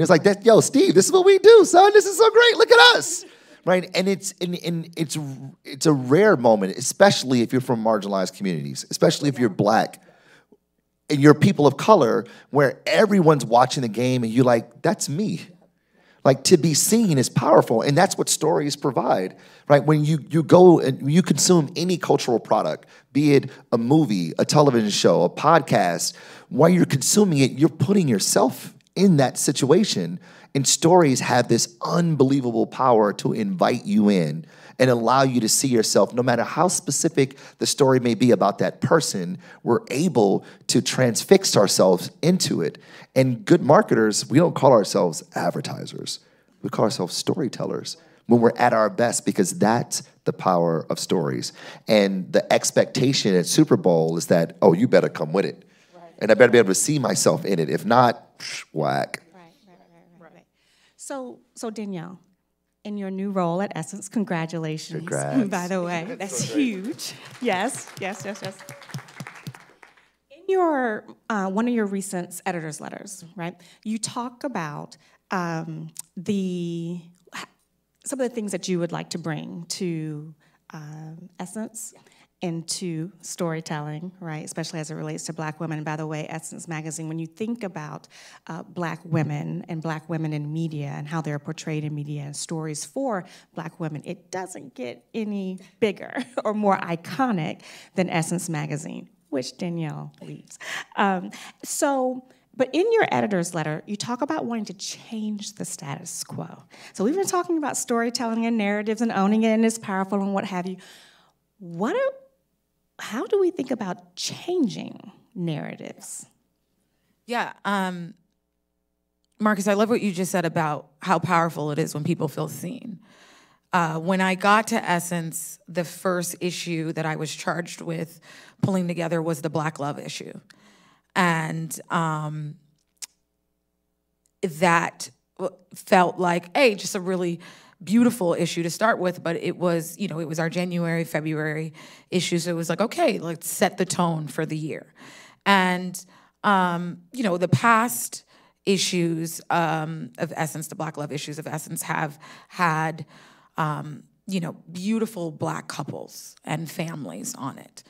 Speaker 3: And it's like that, yo, Steve, this is what we do, son. This is so great. Look at us, right? And it's and it's it's a rare moment, especially if you're from marginalized communities, especially if you're black and you're people of color, where everyone's watching the game and you're like, that's me like to be seen is powerful, and that's what stories provide, right? When you you go and you consume any cultural product, be it a movie, a television show, a podcast, while you're consuming it, you're putting yourself in that situation. And stories have this unbelievable power to invite you in and allow you to see yourself, no matter how specific the story may be about that person, we're able to transfix ourselves into it. And good marketers, we don't call ourselves advertisers, we call ourselves storytellers when we're at our best because that's the power of stories. And the expectation at Super Bowl is that, oh, you better come with it. Right. And I better be able to see myself in it. If not, psh, whack.
Speaker 2: Right, right, right, right, right. So, so Danielle, in your new role at Essence. Congratulations.
Speaker 3: Congrats.
Speaker 2: By the way, that's so huge. Yes, yes, yes, yes. In your uh, one of your recent editor's letters, right? You talk about um, the some of the things that you would like to bring to uh, Essence. Yeah into storytelling, right, especially as it relates to black women. And by the way, Essence Magazine, when you think about uh, black women and black women in media and how they're portrayed in media and stories for black women, it doesn't get any bigger [laughs] or more iconic than Essence Magazine, which Danielle leads. Um, so, but in your editor's letter, you talk about wanting to change the status quo. So we've been talking about storytelling and narratives and owning it and it's powerful and what have you. What are, how do we think about changing narratives?
Speaker 4: Yeah. Um, Marcus, I love what you just said about how powerful it is when people feel seen. Uh, when I got to Essence, the first issue that I was charged with pulling together was the Black Love issue. And um, that felt like, hey, just a really beautiful issue to start with, but it was, you know, it was our January, February issue. So it was like, okay, let's set the tone for the year. And, um, you know, the past issues um, of Essence, the Black Love issues of Essence, have had, um, you know, beautiful Black couples and families on it.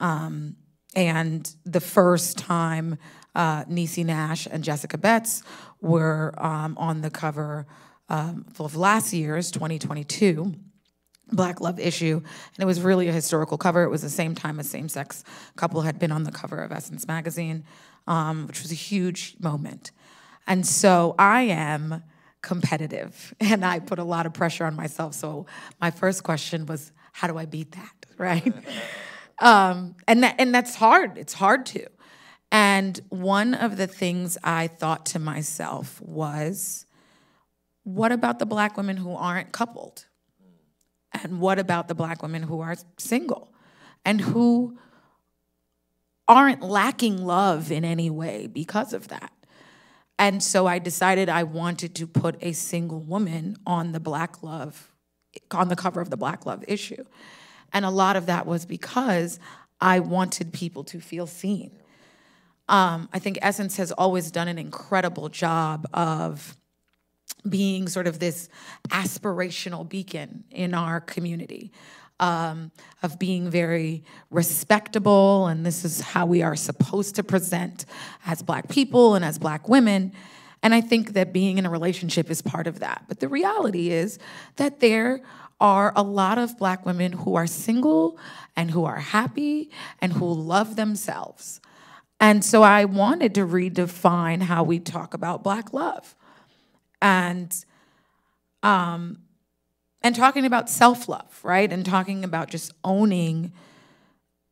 Speaker 4: Um, and the first time uh, Niecy Nash and Jessica Betts were um, on the cover um, of last year's 2022 Black Love issue, and it was really a historical cover. It was the same time a same-sex couple had been on the cover of Essence magazine, um, which was a huge moment. And so I am competitive, [laughs] and I put a lot of pressure on myself. So my first question was, how do I beat that, [laughs] right? um, and that, and that's hard. It's hard to. And one of the things I thought to myself was, what about the black women who aren't coupled? And what about the black women who are single and who aren't lacking love in any way because of that? And so I decided I wanted to put a single woman on the Black Love, on the cover of the Black Love issue. And a lot of that was because I wanted people to feel seen. Um, I think Essence has always done an incredible job of being sort of this aspirational beacon in our community. Um, of being very respectable, and this is how we are supposed to present as Black people and as Black women. And I think that being in a relationship is part of that. But the reality is that there are a lot of Black women who are single and who are happy and who love themselves. And so I wanted to redefine how we talk about Black love. And um, and talking about self-love, right? And talking about just owning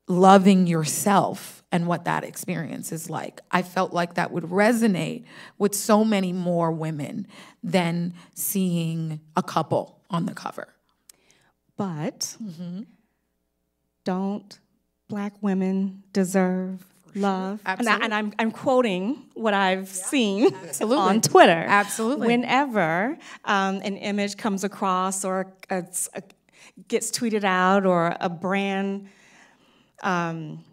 Speaker 4: loving yourself and what that experience is like. I felt like that would resonate with so many more women than seeing a couple on the cover.
Speaker 2: But mm-hmm. don't black women deserve love. And, I, am I'm, I'm quoting what I've yeah. seen [laughs] Absolutely. on Twitter.
Speaker 4: Absolutely.
Speaker 2: Whenever um, an image comes across or a, a, gets tweeted out or a brand, um,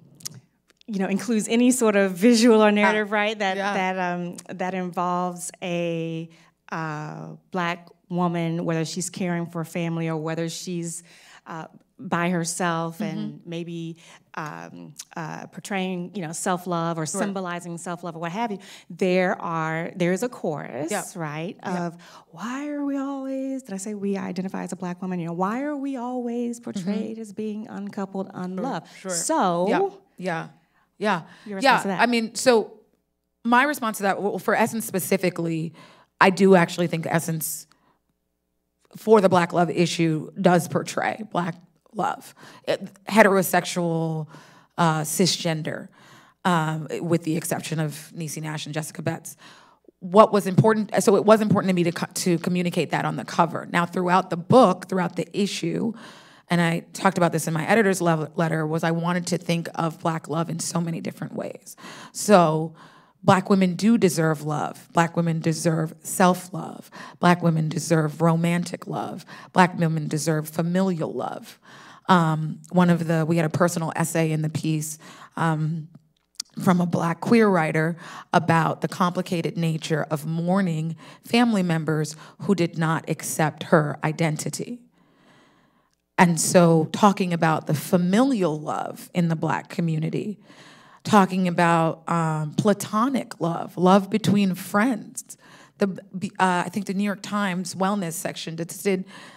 Speaker 2: you know, includes any sort of visual or narrative, uh, right? That yeah. that um, that involves a uh, black woman, whether she's caring for a family or whether she's uh, by herself mm-hmm. and maybe um, uh, portraying, you know, self-love or symbolizing self-love or what have you. There are there is a chorus, yep. right? Yep. Of why are we always? Did I say we identify as a black woman? You know, why are we always mm-hmm. portrayed mm-hmm. as being uncoupled, unloved? Sure. So
Speaker 4: yeah, yeah, yeah, yeah. I mean, so my response to that, well, for Essence specifically, I do actually think Essence for the black love issue does portray black love, heterosexual, uh, cisgender, um, with the exception of Niecy Nash and Jessica Betts. What was important, so it was important to me to, to communicate that on the cover. Now, throughout the book, throughout the issue, and I talked about this in my editor's letter, was I wanted to think of black love in so many different ways. So, Black women do deserve love. Black women deserve self love. Black women deserve romantic love. Black women deserve familial love. Um, one of the, we had a personal essay in the piece um, from a black queer writer about the complicated nature of mourning family members who did not accept her identity. And so, talking about the familial love in the black community, talking about um, platonic love, love between friends, the uh, I think the New York Times wellness section did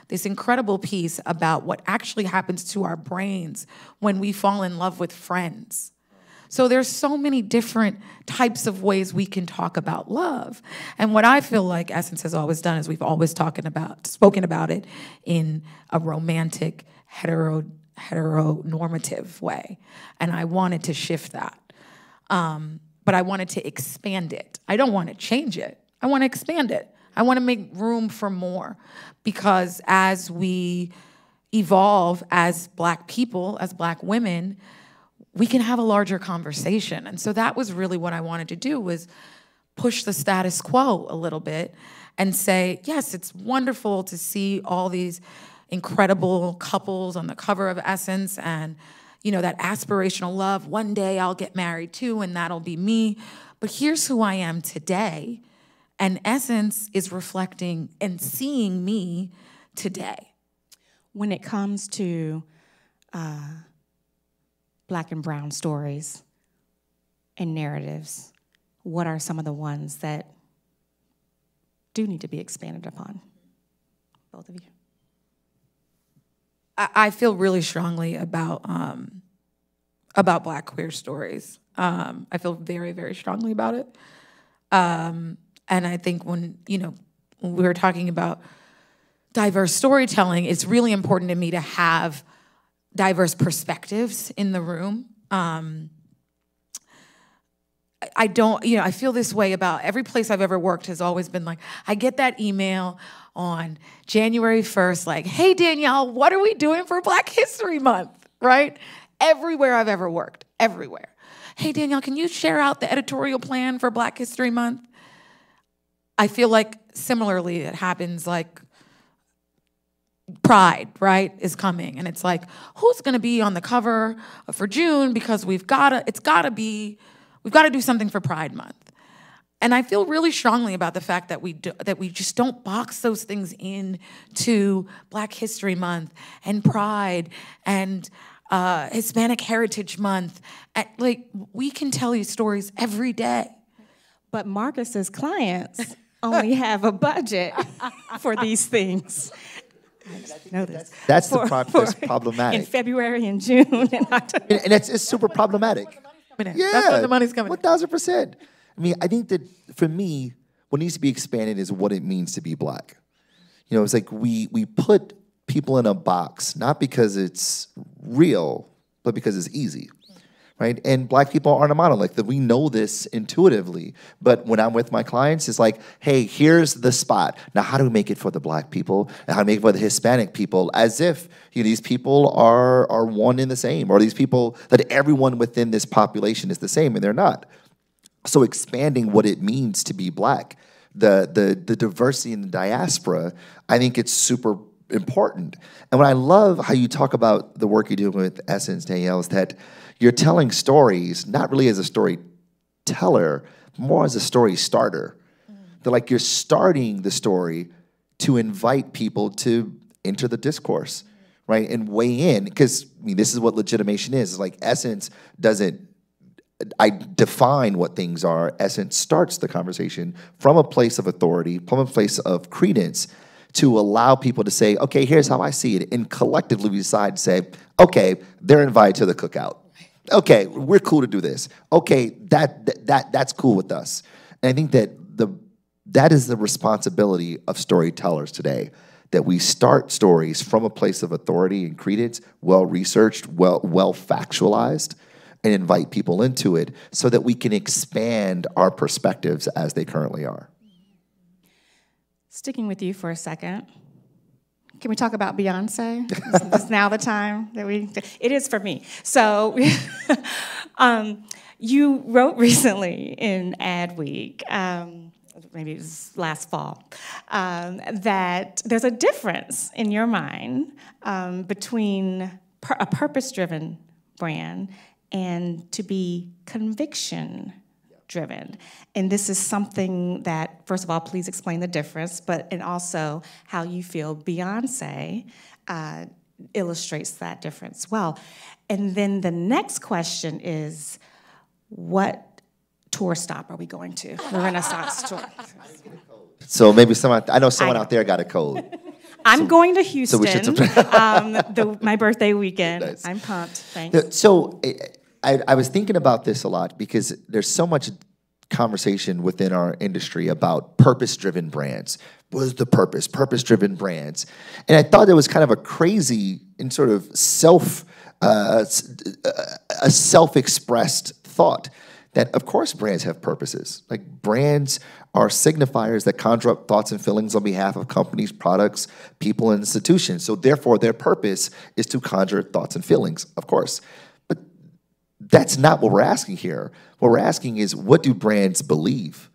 Speaker 4: this incredible piece about what actually happens to our brains when we fall in love with friends. So there's so many different types of ways we can talk about love. And what I feel like Essence has always done is we've always talking about spoken about it in a romantic hetero heteronormative way. And I wanted to shift that. Um, but I wanted to expand it. I don't want to change it. I want to expand it. I want to make room for more because as we evolve as black people, as black women, we can have a larger conversation. And so that was really what I wanted to do was push the status quo a little bit and say, yes, it's wonderful to see all these incredible couples on the cover of Essence and you know that aspirational love one day I'll get married too and that'll be me but here's who I am today and Essence is reflecting and seeing me today
Speaker 2: when it comes to uh, black and brown stories and narratives, what are some of the ones that do need to be expanded upon? Both of you.
Speaker 4: I, feel really strongly about um, about black queer stories. Um, I feel very, very strongly about it. Um, and I think when, you know, when we were talking about diverse storytelling, it's really important to me to have diverse perspectives in the room. Um, I don't, you know, I feel this way about every place I've ever worked has always been like, I get that email on January 1st, like, hey, Danielle, what are we doing for Black History Month, right? Everywhere I've ever worked, everywhere. Hey, Danielle, can you share out the editorial plan for Black History Month? I feel like similarly it happens like Pride, right, is coming. And it's like, who's gonna be on the cover for June? Because we've gotta, it's gotta be, we've gotta do something for Pride Month. And I feel really strongly about the fact that we do, that we just don't box those things in to Black History Month and Pride and uh, Hispanic Heritage Month. And, like we can tell you stories every day.
Speaker 2: But Marcus's clients only have a budget for these things. I just know this.
Speaker 3: That's the pro- that's problematic.
Speaker 2: In February and June and October.
Speaker 3: and, and it's, it's super problematic.
Speaker 4: Yeah, that's where the money's coming.
Speaker 3: One thousand percent. I mean, I think that for me, what needs to be expanded is what it means to be black. You know, it's like we we put people in a box not because it's real, but because it's easy. Right? And black people aren't a monolith. That we know this intuitively. But when I'm with my clients, it's like, hey, here's the spot. Now, how do we make it for the black people? And how do we make it for the Hispanic people? As if you know, these people are are one in the same, or these people that everyone within this population is the same, and they're not. So expanding what it means to be black, the the the diversity in the diaspora, I think it's super important. And what I love how you talk about the work you're doing with Essence, Danielle, is that you're telling stories not really as a storyteller, more as a story starter. Mm. That like you're starting the story to invite people to enter the discourse, right, and weigh in. Because I mean, this is what legitimation is. It's like Essence doesn't I define what things are. Essence starts the conversation from a place of authority, from a place of credence, to allow people to say, okay, here's how I see it. And collectively we decide to say, okay, they're invited to the cookout. Okay, we're cool to do this. Okay, that, that, that that's cool with us. And I think that the that is the responsibility of storytellers today. That we start stories from a place of authority and credence, well researched, well well factualized, and invite people into it so that we can expand our perspectives as they currently are.
Speaker 2: Sticking with you for a second, can we talk about Beyonce? is, now the time that we? It is for me. So, [laughs] um, you wrote recently in Adweek. Um, maybe it was last fall, um, that there's a difference in your mind um, between a purpose driven brand and to be conviction driven. And this is something that, first of all, please explain the difference, but and also how you feel Beyonce uh, illustrates that difference well. And then the next question is, what tour stop are we going to? The Renaissance tour. [laughs]
Speaker 3: So maybe someone, I know someone I, out there got a cold. [laughs]
Speaker 2: I'm so, going to Houston. So we should [laughs] um, the, my birthday weekend. Nice. I'm pumped. Thanks.
Speaker 3: So I, I was thinking about this a lot because there's so much conversation within our industry about purpose-driven brands. What is the purpose? Purpose-driven brands, and I thought it was kind of a crazy and sort of self, uh, a self-expressed thought that of course brands have purposes. Like brands are signifiers that conjure up thoughts and feelings on behalf of companies, products, people, and institutions. So therefore, their purpose is to conjure thoughts and feelings, of course. That's not what we're asking here. What we're asking is what do brands believe?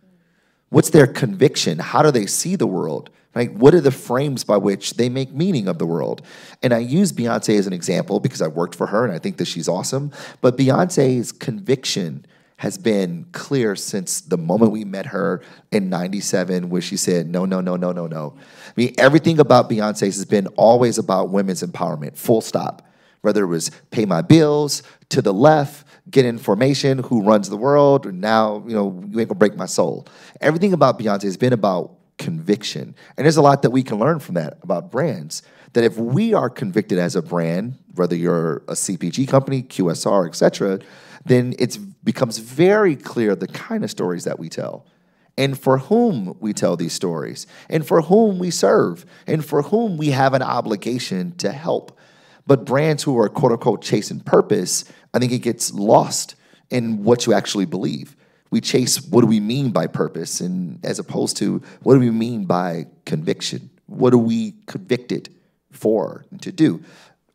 Speaker 3: What's their conviction? How do they see the world? Right? What are the frames by which they make meaning of the world? And I use Beyonce as an example because I worked for her and I think that she's awesome. But Beyonce's conviction has been clear since the moment we met her in 97 where she said no no no no no no i mean everything about beyonce has been always about women's empowerment full stop whether it was pay my bills to the left get information who runs the world and now you know you ain't gonna break my soul everything about beyonce has been about conviction and there's a lot that we can learn from that about brands that if we are convicted as a brand whether you're a cpg company qsr etc then it becomes very clear the kind of stories that we tell and for whom we tell these stories and for whom we serve and for whom we have an obligation to help. But brands who are quote unquote chasing purpose, I think it gets lost in what you actually believe. We chase what do we mean by purpose and as opposed to what do we mean by conviction? What are we convicted for and to do?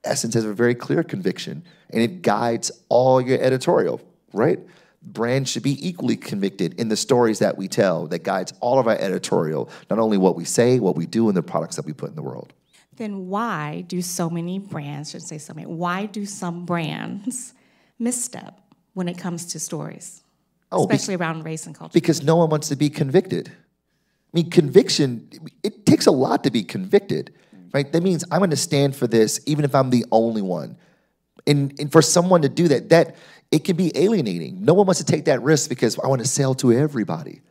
Speaker 3: Essence has a very clear conviction and it guides all your editorial, right? Brands should be equally convicted in the stories that we tell that guides all of our editorial, not only what we say, what we do, and the products that we put in the world.
Speaker 2: Then why do so many brands, should say so many, why do some brands [laughs] misstep when it comes to stories? Oh, especially around race and culture.
Speaker 3: Because no one wants to be convicted. I mean, conviction, it takes a lot to be convicted, right? That means I'm going to stand for this even if I'm the only one. And, and for someone to do that, that it can be alienating. No one wants to take that risk because I want to sell to everybody.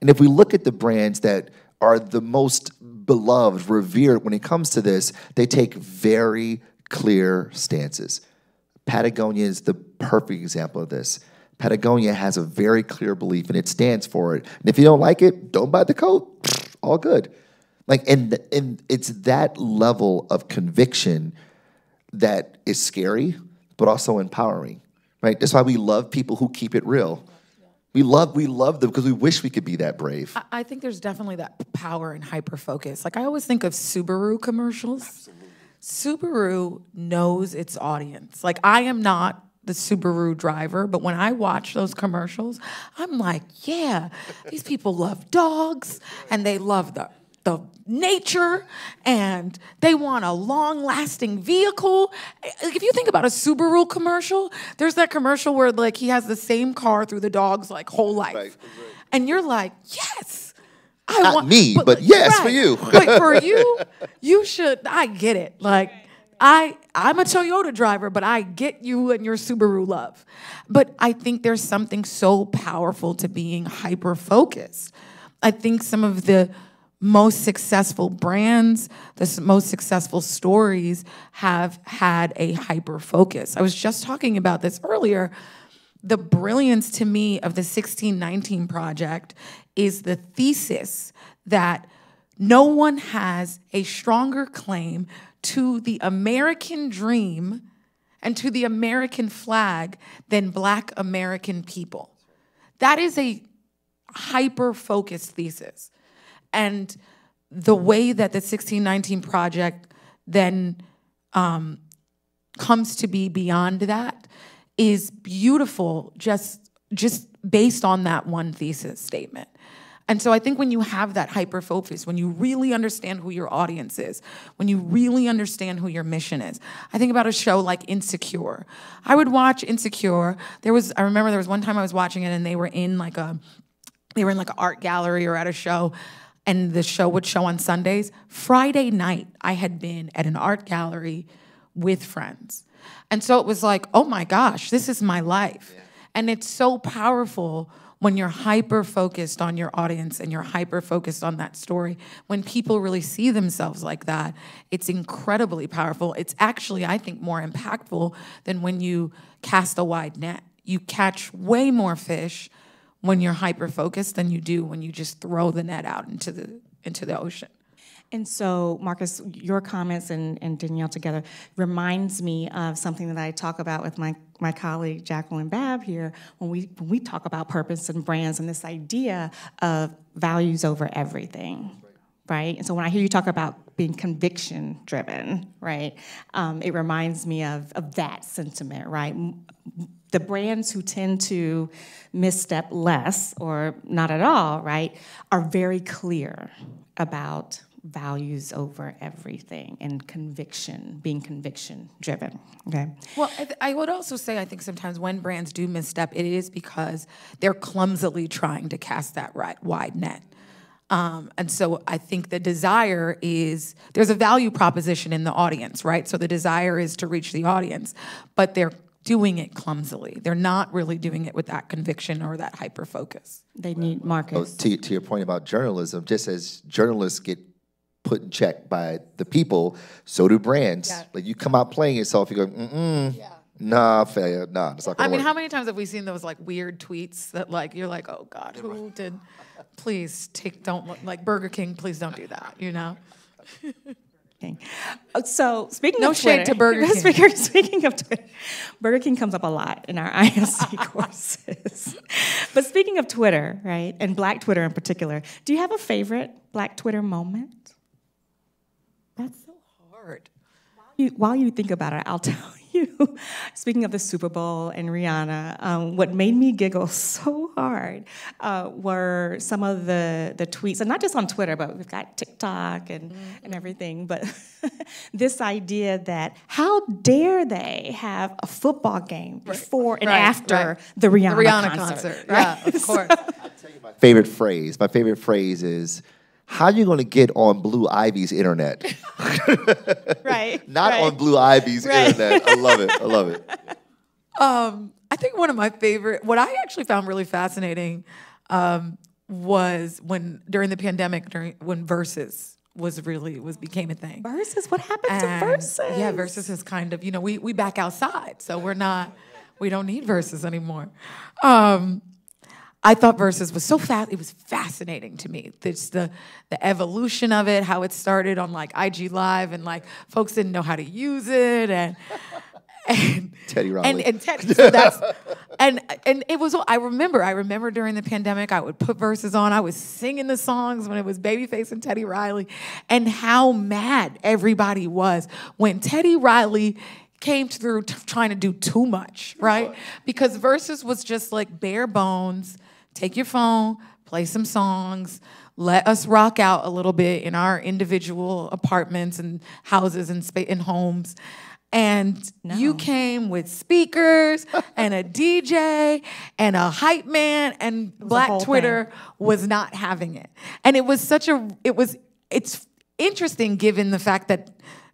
Speaker 3: And if we look at the brands that are the most beloved, revered when it comes to this, they take very clear stances. Patagonia is the perfect example of this. Patagonia has a very clear belief and it stands for it. And if you don't like it, don't buy the coat. [sniffs] All good. Like and and it's that level of conviction that is scary, but also empowering, right? That's why we love people who keep it real. We love we love them because we wish we could be that brave.
Speaker 4: I, I think there's definitely that power and hyper focus. Like I always think of Subaru commercials. Absolutely. Subaru knows its audience. Like I am not the Subaru driver, but when I watch those commercials, I'm like, yeah, these people love dogs and they love the the nature and they want a long lasting vehicle. If you think about a Subaru commercial, there's that commercial where like he has the same car through the dog's like whole life. Right, right. And you're like, yes.
Speaker 3: I Not want, me, but, but yes right. for you. [laughs]
Speaker 4: but for you, you should I get it. Like I I'm a Toyota driver, but I get you and your Subaru love. But I think there's something so powerful to being hyper focused. I think some of the most successful brands, the most successful stories have had a hyper focus. I was just talking about this earlier. The brilliance to me of the 1619 project is the thesis that no one has a stronger claim to the American dream and to the American flag than Black American people. That is a hyper focused thesis. And the way that the 1619 project then um, comes to be beyond that is beautiful just just based on that one thesis statement. And so I think when you have that hyper focus, when you really understand who your audience is, when you really understand who your mission is, I think about a show like Insecure. I would watch Insecure. There was I remember there was one time I was watching it and they were in like a they were in like an art gallery or at a show and the show would show on Sundays. Friday night, I had been at an art gallery with friends. And so it was like, oh my gosh, this is my life. Yeah. And it's so powerful when you're hyper focused on your audience and you're hyper focused on that story. When people really see themselves like that, it's incredibly powerful. It's actually, I think, more impactful than when you cast a wide net. You catch way more fish when you're hyper focused than you do when you just throw the net out into the into the ocean.
Speaker 2: And so, Marcus, your comments and, and Danielle together reminds me of something that I talk about with my, my colleague Jacqueline Babb here when we when we talk about purpose and brands and this idea of values over everything. Right. And so when I hear you talk about being conviction driven, right, um, it reminds me of, of that sentiment, right? The brands who tend to misstep less or not at all, right, are very clear about values over everything and conviction, being conviction driven. Okay.
Speaker 4: Well, I, I would also say I think sometimes when brands do misstep, it is because they're clumsily trying to cast that right, wide net. Um, and so I think the desire is there's a value proposition in the audience, right? So the desire is to reach the audience, but they're doing it clumsily. They're not really doing it with that conviction or that hyper focus.
Speaker 2: They need
Speaker 3: So
Speaker 2: Marcus.
Speaker 3: Oh, to, to your point about journalism, just as journalists get put in check by the people, so do brands.
Speaker 4: Yeah.
Speaker 3: Like you come out playing yourself, you go, mm-mm, nah, failure, nah, it's not
Speaker 4: I
Speaker 3: gonna
Speaker 4: mean,
Speaker 3: work.
Speaker 4: how many times have we seen those like weird tweets that like you're like, oh God, who did? Please take don't look- like Burger King. Please don't do that. You know. [laughs]
Speaker 2: King. Uh, So speaking
Speaker 4: No
Speaker 2: of
Speaker 4: shade
Speaker 2: Twitter,
Speaker 4: to Burger [laughs] King.
Speaker 2: Speaking, speaking of Twitter, Burger King comes up a lot in our [laughs] ISC [laughs] courses. but speaking of Twitter, right, and Black Twitter in particular, do you have a favorite Black Twitter moment?
Speaker 4: That's so hard.
Speaker 2: You, while you think about it, I'll tell you. [laughs] Speaking of the Super Bowl and Rihanna, um, what made me giggle [laughs] so hard uh, were some of the, the tweets, and not just on Twitter, but we've got TikTok and, and everything. But [laughs] this idea that how dare they have a football game before and
Speaker 4: Right,
Speaker 2: after
Speaker 4: right.
Speaker 2: the Rihanna,
Speaker 4: The Rihanna
Speaker 2: concert?
Speaker 4: concert.
Speaker 2: right?
Speaker 4: Yeah, of course.
Speaker 3: favorite phrase. My favorite phrase is, "How are you going to get on Blue Ivy's internet? [laughs]
Speaker 2: right. [laughs]
Speaker 3: Not
Speaker 2: right.
Speaker 3: on Blue Ivy's
Speaker 2: Right.
Speaker 3: internet." I love it. I love it. [laughs]
Speaker 4: Um, I think one of my favorite, what I actually found really fascinating, um, was when during the pandemic, during when Verzuz was really was became a thing.
Speaker 2: Verzuz, what happened
Speaker 4: And,
Speaker 2: to Verzuz?
Speaker 4: Yeah, Verzuz is kind of you know we we back outside, so we're not we don't need Verzuz anymore. Um, I thought Verzuz was so fast. It was fascinating to me. It's the the evolution of it, how it started on like IG Live, and like folks didn't know how to use it, and [laughs] and
Speaker 3: Teddy Riley.
Speaker 4: and Teddy. So that's and and it was. I remember. I remember during the pandemic, I would put Verzuz on. I was singing the songs when it was Babyface and Teddy Riley, and how mad everybody was when Teddy Riley came through trying to do too much, right? Because Verzuz was just like bare bones. Take your phone, play some songs. Let us rock out a little bit in our individual apartments and houses and spa- and homes. And you came with speakers [laughs] and a DJ and a hype man, and Black Twitter was not having it. And it was such a, it was, it's interesting given the fact that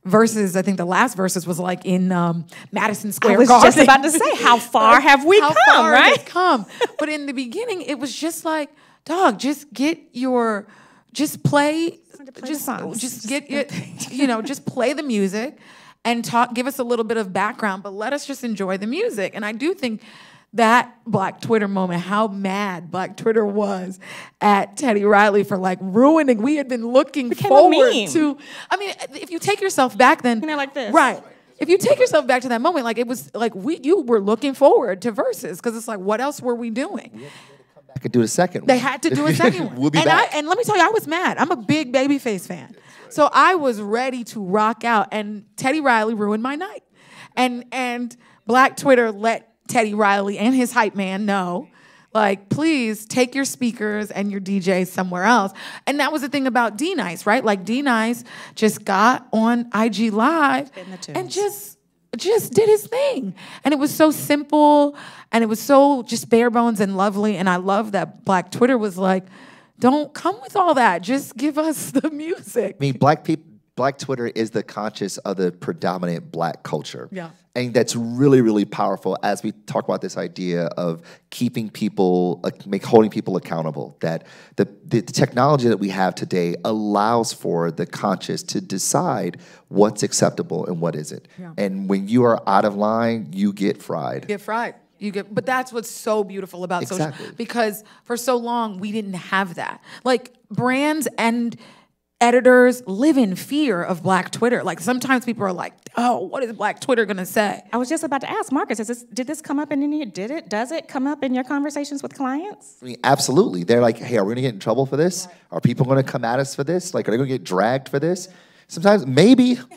Speaker 4: Verzuz, I think the last Verzuz was like in um, Madison Square
Speaker 2: I was
Speaker 4: Garden.
Speaker 2: just about to say, how [laughs] far have we
Speaker 4: How
Speaker 2: come, right?
Speaker 4: come? But in the beginning, it was just like, dog, just get your, just play,
Speaker 2: play
Speaker 4: just,
Speaker 2: songs.
Speaker 4: just get your, [laughs] you know, just play the music and talk, give us a little bit of background, but let us just enjoy the music. And I do think that Black Twitter moment, how mad Black Twitter was at Teddy Riley for like ruining. We had been looking
Speaker 2: Became a
Speaker 4: forward
Speaker 2: meme.
Speaker 4: to. I mean, if you take yourself back, then
Speaker 2: You know, like this.
Speaker 4: right? If you take yourself back to that moment, like it was like we you were looking forward to Verzuz because it's like what else were we doing?
Speaker 3: I could do the second.
Speaker 4: They had to do a second [laughs] one.
Speaker 3: we'll be
Speaker 4: and
Speaker 3: back.
Speaker 4: I, and let me tell you, I was mad. I'm a big Babyface fan, so I was ready to rock out. And Teddy Riley ruined my night, and and Black Twitter let Teddy Riley and his hype man know. Like, please take your speakers and your DJs somewhere else. And that was the thing about D Nice, right? Like D Nice just got on IG Live and just just did his thing. And it was so simple and it was so just bare bones and lovely. And I love that Black Twitter was like, don't come with all that. Just give us [laughs] the music.
Speaker 3: I mean, black people, black Twitter is the conscious of the predominant black culture.
Speaker 4: Yeah.
Speaker 3: And that's really, really powerful as we talk about this idea of keeping people, uh, make holding people accountable. That the, the technology that we have today allows for the conscious to decide what's acceptable and what isn't. And when you are out of line, you get fried.
Speaker 4: Get fried. You get, but that's what's so beautiful about
Speaker 3: Exactly.
Speaker 4: social because for so long we didn't have that. Like brands and editors live in fear of Black Twitter. Like sometimes people are like, "Oh, what is Black Twitter gonna say?"
Speaker 2: I was just about to ask Marcus, is this, did this come up in any, did it, does it come up in your conversations with clients?
Speaker 3: I mean, absolutely. They're like, hey, are we gonna get in trouble for this? Are people gonna come at us for this? Like, are they gonna get dragged for this? Sometimes, maybe. [laughs]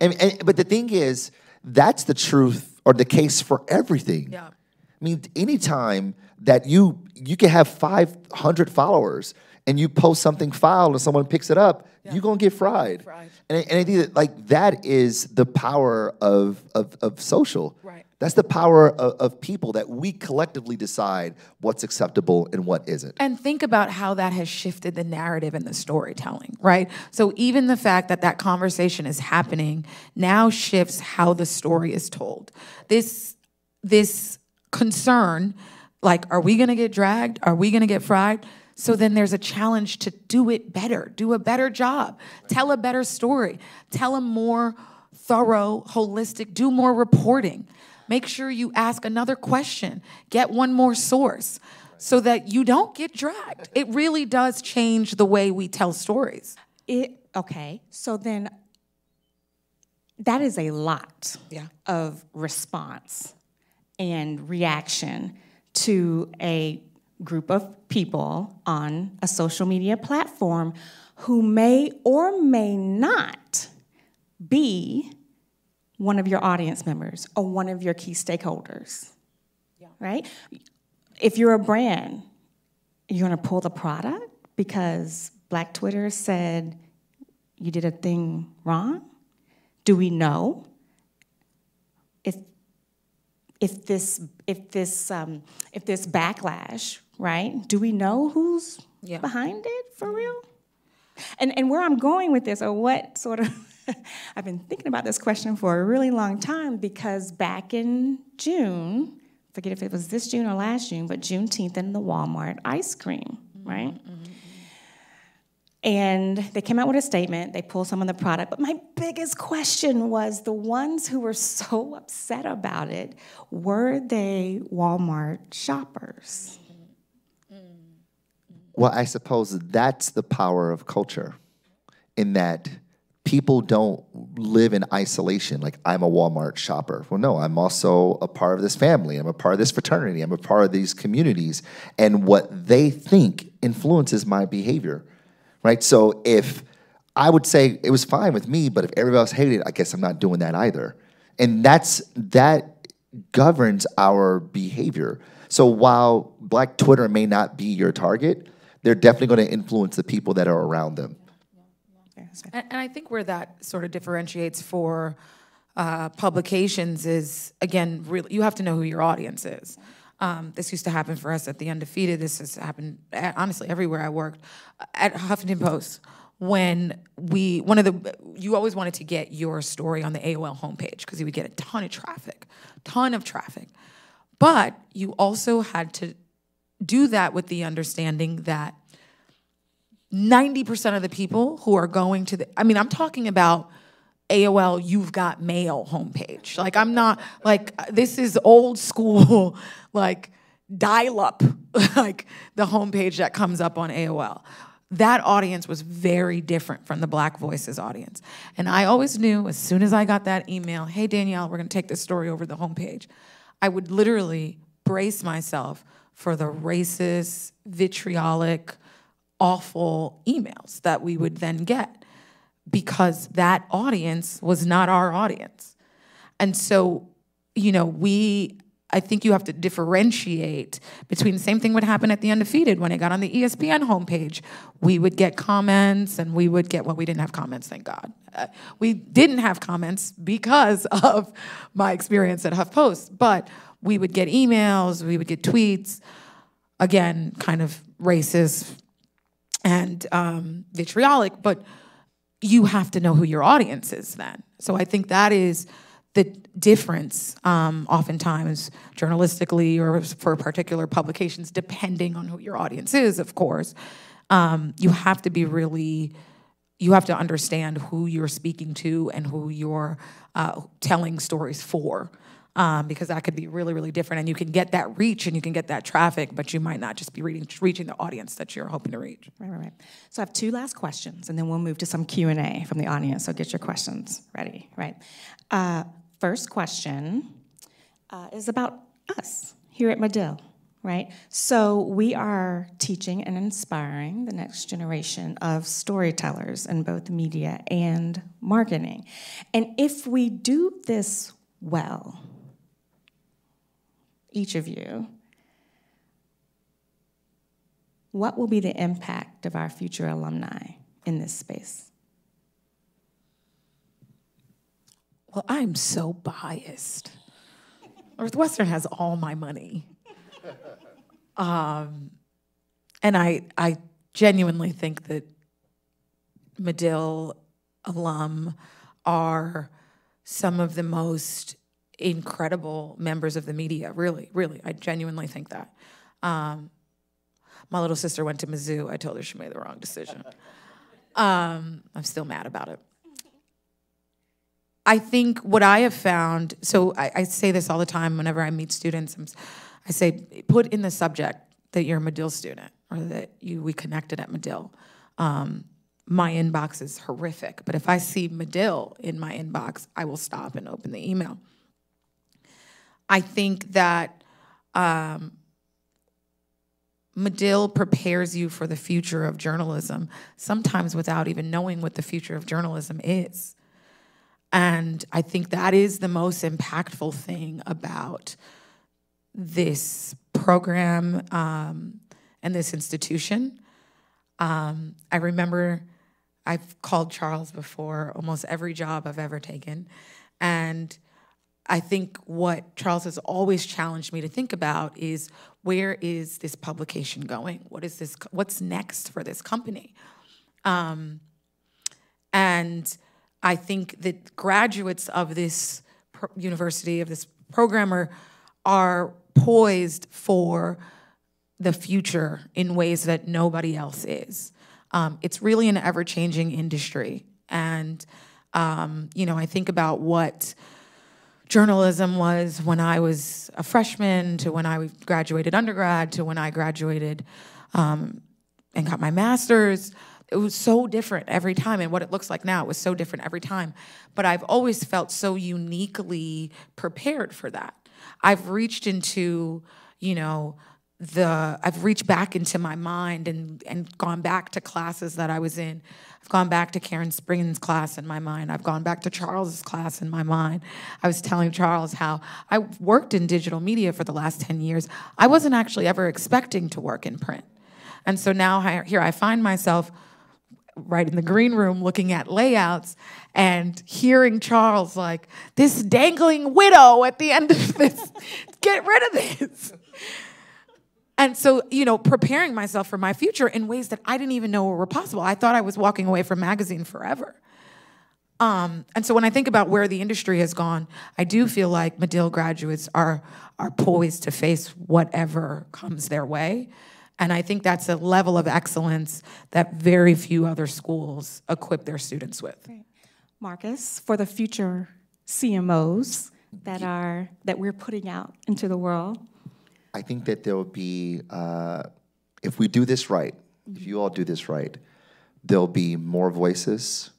Speaker 3: And, and, but the thing is, that's the truth or the case for everything.
Speaker 4: Yeah.
Speaker 3: I mean, anytime that you you can have 500 followers and you post something foul and someone picks it up, you're gonna get fried.
Speaker 4: Fried.
Speaker 3: And, I- and I think that like that is the power of of, of social.
Speaker 4: Right.
Speaker 3: That's the power of, of people that we collectively decide what's acceptable and what isn't.
Speaker 4: And think about how that has shifted the narrative and the storytelling, right? So even the fact that that conversation is happening now shifts how the story is told. This this concern like are we going to get dragged? Are we going to get fried? So then there's a challenge to do it better, do a better job, tell a better story, tell a more thorough, holistic, do more reporting. Make sure you ask another question, get one more source so that you don't get dragged. It really does change the way we tell stories.
Speaker 2: It, okay, so then that is a lot
Speaker 4: Yeah.
Speaker 2: of response and reaction to a group of people on a social media platform who may or may not be one of your audience members or one of your key stakeholders. Right? If you're a brand, you're gonna pull the product because Black Twitter said you did a thing wrong? Do we know if if this if this um, if this backlash, right? Do we know who's
Speaker 4: Yeah.
Speaker 2: behind it for real? And and where I'm going with this, or what sort of [laughs] I've been thinking about this question for a really long time because back in June, forget if it was this June or last June, but Juneteenth in the Walmart ice cream, mm-hmm, right? Mm-hmm, mm-hmm. And they came out with a statement, they pulled some of the product, but my biggest question was the ones who were so upset about it, were they Walmart shoppers?
Speaker 3: Well, I suppose that's the power of culture in that people don't live in isolation like I'm a Walmart shopper. Well, no, I'm also a part of this family. I'm a part of this fraternity. I'm a part of these communities. And what they think influences my behavior, right? So if I would say it was fine with me, but if everybody else hated it, I guess I'm not doing that either. And that's that governs our behavior. So while Black Twitter may not be your target, they're definitely going to influence the people that are around them.
Speaker 4: And, and I think where that sort of differentiates for uh, publications is again, really, you have to know who your audience is. Um, this used to happen for us at the Undefeated. This has happened at, honestly everywhere I worked. At Huffington Post, when we one of the you always wanted to get your story on the AOL homepage because you would get a ton of traffic, ton of traffic, but you also had to do that with the understanding that 90% of the people who are going to the, I mean, I'm talking about AOL, you've got mail homepage. Like, I'm not, like, this is old school, [laughs] like, dial up, [laughs] like, the homepage that comes up on AOL. That audience was very different from the Black Voices audience. And I always knew as soon as I got that email, hey, Danielle, we're gonna take this story over the homepage, I would literally brace myself for the racist, vitriolic, awful emails that we would then get because that audience was not our audience. And so, you know, we, I think you have to differentiate between the same thing would happen at the Undefeated when it got on the ESPN homepage. We would get comments and we would get, well, we didn't have comments, thank God. Uh, we didn't have comments because [laughs] of my experience at HuffPost, but we would get emails, we would get tweets, again, kind of racist, and um, vitriolic, but you have to know who your audience is then. So I think that is the difference, um, oftentimes journalistically or for particular publications, depending on who your audience is, of course. Um, you have to be really, you have to understand who you're speaking to and who you're uh, telling stories for. Um, because that could be really, really different. And you can get that reach and you can get that traffic, but you might not just be reading, reaching the audience that you're hoping to reach.
Speaker 2: Right, right, right. So I have two last questions, and then we'll move to some Q and A from the audience. So get your questions ready. Right. Uh, first question uh, is about us here at Medill. Right. So we are teaching and inspiring the next generation of storytellers in both media and marketing. And if we do this well, each of you, what will be the impact of our future alumni in this space?
Speaker 4: Well, I'm so biased. Northwestern has all my money. [laughs] Um, and I, I genuinely think that Medill alum are some of the most incredible members of the media. Really, really, I genuinely think that. Um, my little sister went to Mizzou. I told her she made the wrong decision. [laughs] Um, I'm still mad about it. I think what I have found, so I, I say this all the time whenever I meet students. I'm, I say, put in the subject that you're a Medill student or that you we connected at Medill. Um, my inbox is horrific, but if I see Medill in my inbox, I will stop and open the email. I think that um, Medill prepares you for the future of journalism, sometimes without even knowing what the future of journalism is. And I think that is the most impactful thing about this program um, and this institution. Um, I remember I've called Charles before almost every job I've ever taken. And I think what Charles has always challenged me to think about is where is this publication going? What is this? What's next for this company? Um, and I think that graduates of this university of this program are, poised for the future in ways that nobody else is. Um, it's really an ever changing industry. And, um, you know, I think about what journalism was when I was a freshman to when I graduated undergrad to when I graduated um, and got my master's. It was so different every time, and what it looks like now, it was so different every time. But I've always felt so uniquely prepared for that. I've reached into, you know, the I've reached back into my mind and and gone back to classes that I was in. I've gone back to Karen Springen's class in my mind. I've gone back to Charles's class in my mind. I was telling Charles how I worked in digital media for the last 10 years. I wasn't actually ever expecting to work in print. And so now here I find myself right in the green room looking at layouts and hearing Charles like, this dangling widow at the end of this, get rid of this. And so, you know, preparing myself for my future in ways that I didn't even know were possible. I thought I was walking away from magazine forever. Um, and so when I think about where the industry has gone, I do feel like Medill graduates are, are poised to face whatever comes their way. And I think that's a level of excellence that very few other schools equip their students with. Right.
Speaker 2: Marcus, for the future CMOs that are that we're putting out into the world?
Speaker 3: I think that there will be, uh, if we do this right, if you all do this right, there'll be more voices,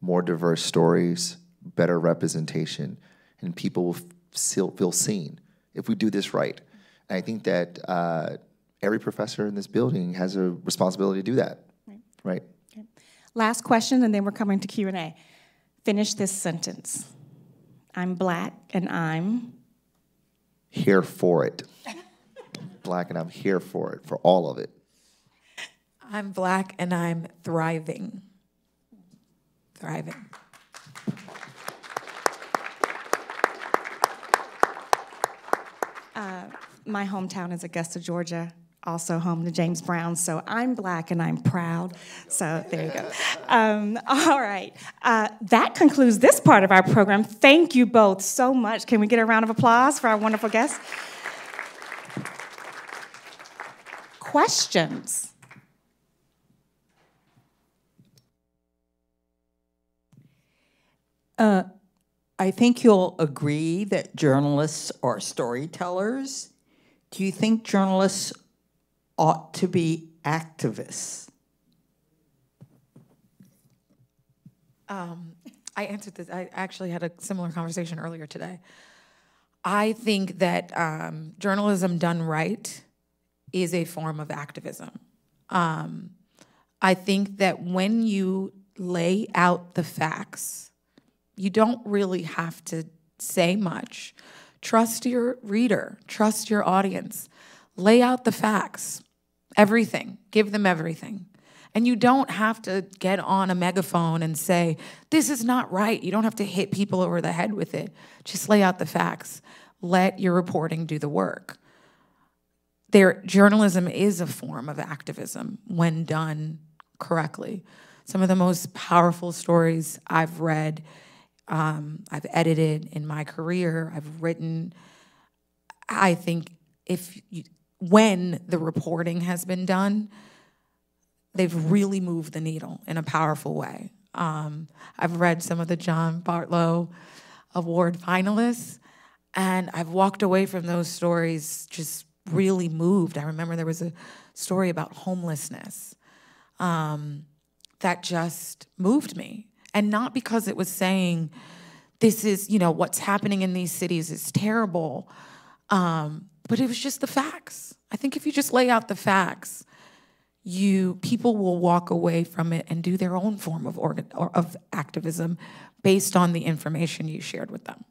Speaker 3: more diverse stories, better representation, and people will feel, feel seen if we do this right. And I think that uh, every professor in this building has a responsibility to do that. Right. right. Okay.
Speaker 2: Last question, and then we're coming to Q and A. Finish this sentence. I'm black, and I'm
Speaker 3: here for it. [laughs] black, and I'm here for it, for all of it.
Speaker 4: I'm black, and I'm thriving. Thriving.
Speaker 2: Uh, my hometown is Augusta, Georgia also home to James Brown. So I'm black and I'm proud. So there you go. Um, all right. Uh, that concludes this part of our program. Thank you both so much. Can we get a round of applause for our wonderful guests? Questions?
Speaker 4: Uh, I
Speaker 5: I think you'll agree that journalists are storytellers. Do you think journalists ought to be activists?
Speaker 4: Um, I answered this. I actually had a similar conversation earlier today. I think that um, journalism done right is a form of activism. Um, I think that when you lay out the facts, you don't really have to say much. Trust your reader, trust your audience. Lay out the facts, everything, give them everything. And you don't have to get on a megaphone and say, this is not right. You don't have to hit people over the head with it. Just lay out the facts. Let your reporting do the work. Their journalism is a form of activism when done correctly. Some of the most powerful stories I've read, um, I've edited in my career, I've written. I think if you, when the reporting has been done, they've really moved the needle in a powerful way. Um, I've read some of the John Bartlow Award finalists, and I've walked away from those stories just really moved. I remember there was a story about homelessness um, that just moved me. And not because it was saying, this is, you know, what's happening in these cities is terrible, um, but it was just the facts. I think if you just lay out the facts, you people will walk away from it and do their own form of organ, or of activism based on the information you shared with them.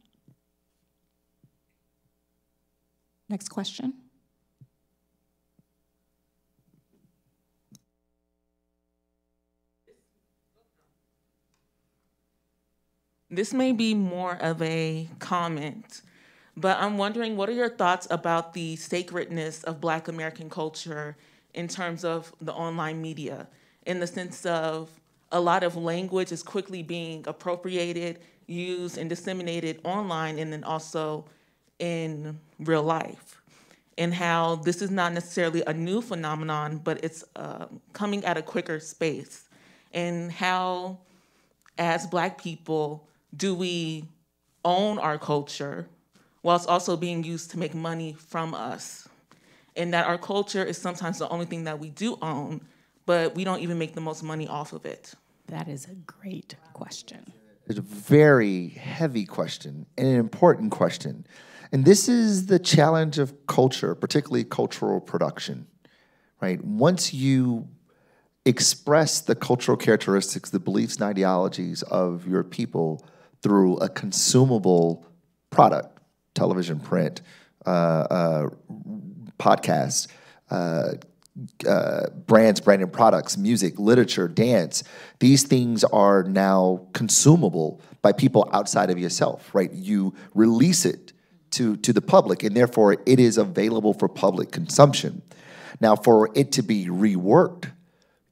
Speaker 2: Next question.
Speaker 6: This may be more of a comment, but I'm wondering what are your thoughts about the sacredness of Black American culture in terms of the online media, in the sense of a lot of language is quickly being appropriated, used, and disseminated online, and then also in real life. And how this is not necessarily a new phenomenon, but it's uh, coming at a quicker space. And how, as Black people, do we own our culture whilst also being used to make money from us? And that our culture is sometimes the only thing that we do own, but we don't even make the most money off of it.
Speaker 2: That is a great question.
Speaker 3: It's a very heavy question and an important question. And this is the challenge of culture, particularly cultural production, right? Once you express the cultural characteristics, the beliefs and ideologies of your people through a consumable product, television, print, uh, uh, podcasts, uh, uh, brands, branded products, music, literature, dance. These things are now consumable by people outside of yourself, right? You release it to, to the public, and therefore it is available for public consumption. Now, for it to be reworked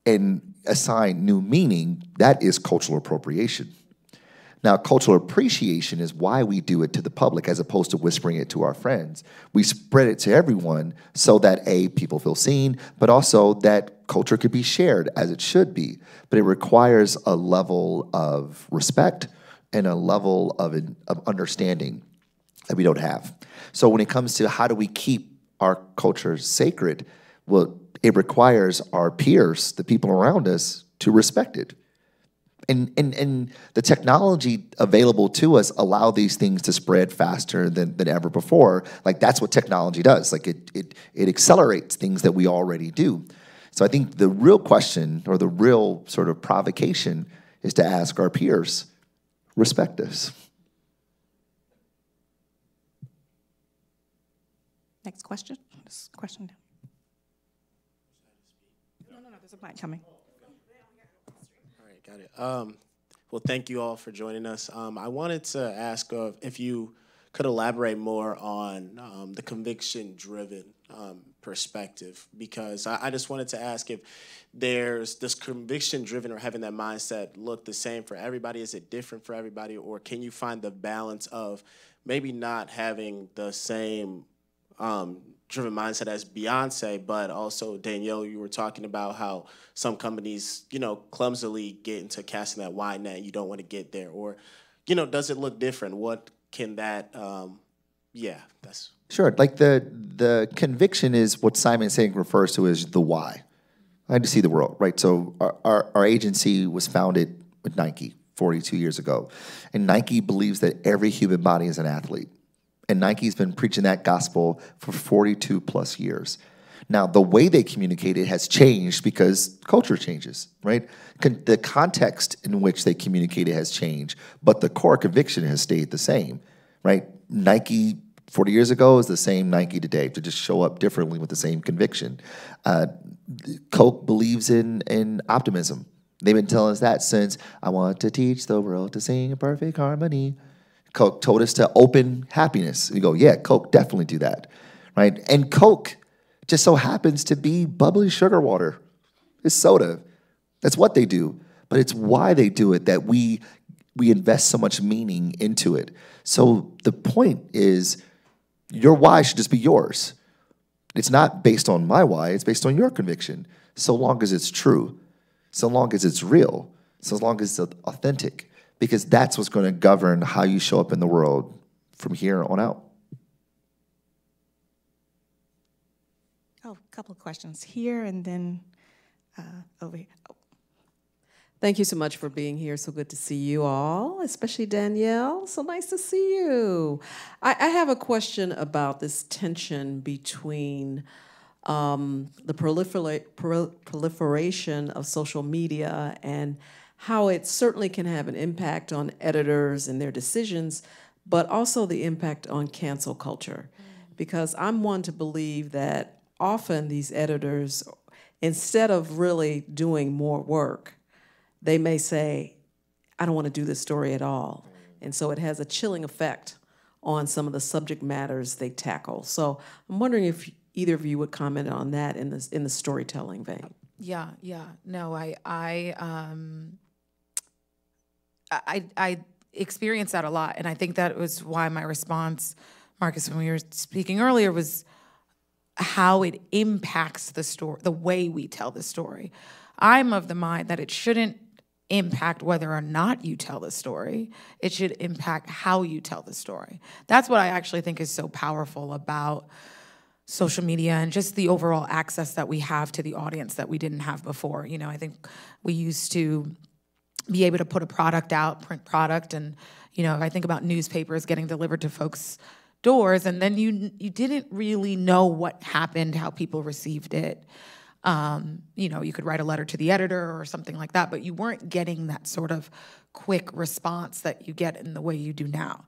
Speaker 3: and assigned new meaning, that is cultural appropriation. Now, cultural appreciation is why we do it to the public as opposed to whispering it to our friends. We spread it to everyone so that A, people feel seen, but also that culture could be shared as it should be. But it requires a level of respect and a level of, of understanding that we don't have. So when it comes to how do we keep our culture sacred, well, it requires our peers, the people around us, to respect it and, and, and the technology available to us allow these things to spread faster than, than ever before like that's what technology does like it, it, it accelerates things that we already do so i think the real question or the real sort of provocation is to ask our peers respect us
Speaker 2: Next question. Question. No, no, no. There's a mic coming.
Speaker 7: Got it. Um, well, thank you all for joining us. Um, I wanted to ask uh, if you could elaborate more on um, the conviction-driven um, perspective, because I, I, just wanted to ask if there's this conviction-driven or having that mindset look the same for everybody. Is it different for everybody, or can you find the balance of maybe not having the same um, driven mindset as Beyonce, but also Danielle, you were talking about how some companies, you know, clumsily get into casting that wide net. You don't want to get there, or you know, does it look different? What can that, um, yeah, that's.
Speaker 3: Sure. Like the the conviction is what Simon Sinek refers to as the why. I had to see the world, right? So our, our, our agency was founded with Nike 42 years ago. And Nike believes that every human body is an athlete. And Nike's been preaching that gospel for 42 plus years. Now, the way they communicate it has changed because culture changes, right? Con- the context in which they communicate it has changed, but the core conviction has stayed the same, right? Nike 40 years ago is the same Nike today, to just show up differently with the same conviction. Uh, Coke believes in, in optimism. They've been telling us that since I want to teach the world to sing in perfect harmony. Coke told us to open happiness. You go, yeah, Coke definitely do that, right? And Coke just so happens to be bubbly sugar water. It's soda. That's what they do, but it's why they do it that we we invest so much meaning into it. So the point is, your why should just be yours. It's not based on my why. It's based on your conviction. So long as it's true, so long as it's real, so long as it's authentic, because that's what's going to govern how you show up in the world from here on out.
Speaker 2: Oh, a couple of questions here and then uh, over here. Oh,
Speaker 8: Thank you so much for being here. So good to see you all, especially Danielle. So nice to see you. I, I have a question about this tension between um, the prolifera- pro- proliferation of social media and how it certainly can have an impact on editors and their decisions, but also the impact on cancel culture. Because I'm one to believe that often these editors, instead of really doing more work, they may say, I don't want to do this story at all. And so it has a chilling effect on some of the subject matters they tackle. So I'm wondering if either of you would comment on that in the, in the storytelling vein.
Speaker 4: Yeah, yeah. No, I I um I I experienced that a lot and I think that was why my response Marcus when we were speaking earlier was how it impacts the story, the way we tell the story. I'm of the mind that it shouldn't impact whether or not you tell the story. It should impact how you tell the story. That's what I actually think is so powerful about social media and just the overall access that we have to the audience that we didn't have before. You know, I think we used to be able to put a product out, print product, and you know, if I think about newspapers getting delivered to folks' doors, and then you you didn't really know what happened, how people received it. Um, you know, you could write a letter to the editor or something like that, but you weren't getting that sort of quick response that you get in the way you do now.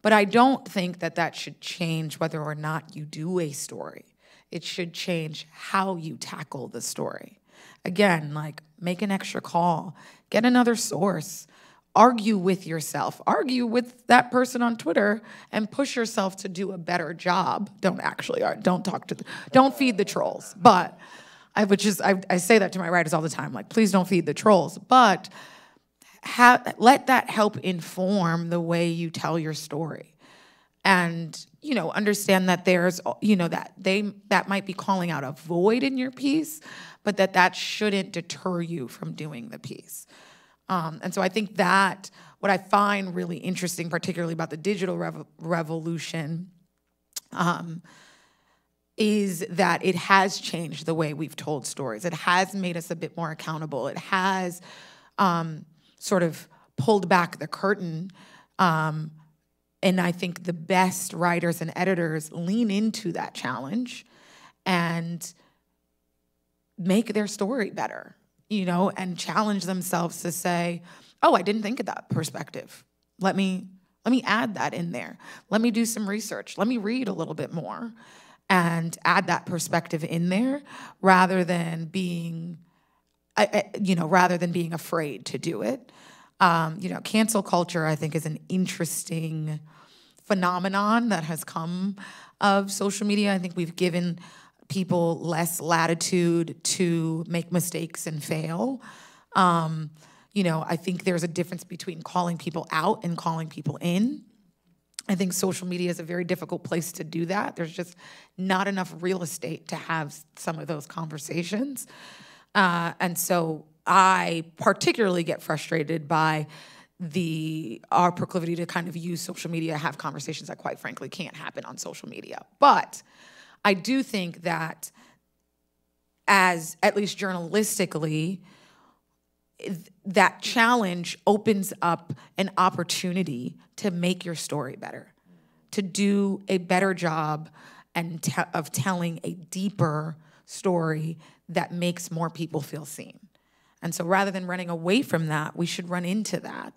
Speaker 4: But I don't think that that should change whether or not you do a story. It should change how you tackle the story. Again, like make an extra call, get another source, argue with yourself, argue with that person on Twitter, and push yourself to do a better job. Don't actually, uh, don't talk to, the, don't feed the trolls. But I, would just, I, I say that to my writers all the time, like, please don't feed the trolls. But have, let that help inform the way you tell your story and you know understand that there's you know that they that might be calling out a void in your piece but that that shouldn't deter you from doing the piece. Um, and so i think that what i find really interesting particularly about the digital rev- revolution um, is that it has changed the way we've told stories. It has made us a bit more accountable. It has um, sort of pulled back the curtain. Um, and I think the best writers and editors lean into that challenge. And make their story better, you know, and challenge themselves to say, "Oh, I didn't think of that perspective. Let me let me add that in there. Let me do some research. Let me read a little bit more and add that perspective in there rather than being you know, rather than being afraid to do it. Um, you know, cancel culture, I think, is an interesting phenomenon that has come of social media. I think we've given people less latitude to make mistakes and fail. Um, you know, I think there's a difference between calling people out and calling people in. I think social media is a very difficult place to do that. There's just not enough real estate to have some of those conversations. Uh, and so I particularly get frustrated by the our proclivity to kind of use social media, to have conversations that quite frankly can't happen on social media. But I do think that as at least journalistically, that challenge opens up an opportunity to make your story better, to do a better job and te- of telling a deeper story that makes more people feel seen. And so rather than running away from that, we should run into that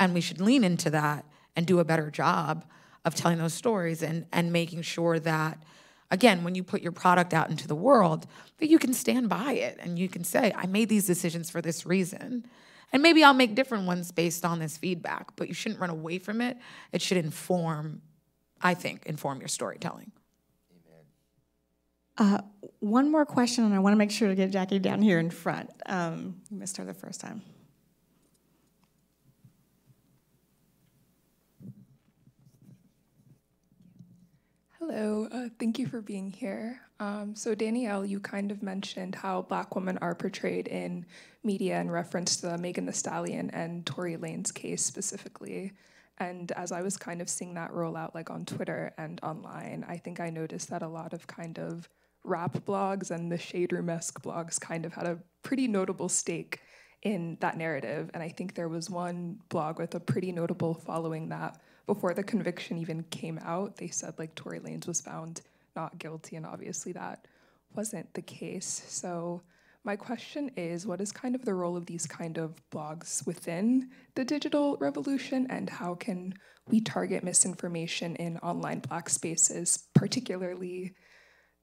Speaker 4: and we should lean into that and do a better job of telling those stories and, and making sure that again, when you put your product out into the world, that you can stand by it and you can say, I made these decisions for this reason. And maybe I'll make different ones based on this feedback, but you shouldn't run away from it. It should inform, I think, inform your storytelling.
Speaker 2: Uh, one more question, and I want to make sure to get Jackie down here in front. Um, missed her the first time.
Speaker 9: Hello, uh, thank you for being here. Um, so, Danielle, you kind of mentioned how Black women are portrayed in media in reference to Megan Thee Stallion and Tory Lanez case specifically. And as I was kind of seeing that roll out, like on Twitter and online, I think I noticed that a lot of kind of rap blogs and the Shade Room esque blogs kind of had a pretty notable stake in that narrative. And I think there was one blog with a pretty notable following that before the conviction even came out, they said like Tory Lanez was found not guilty, and obviously that wasn't the case. So my question is, what is kind of the role of these kind of blogs within the digital revolution, and how can we target misinformation in online Black spaces, particularly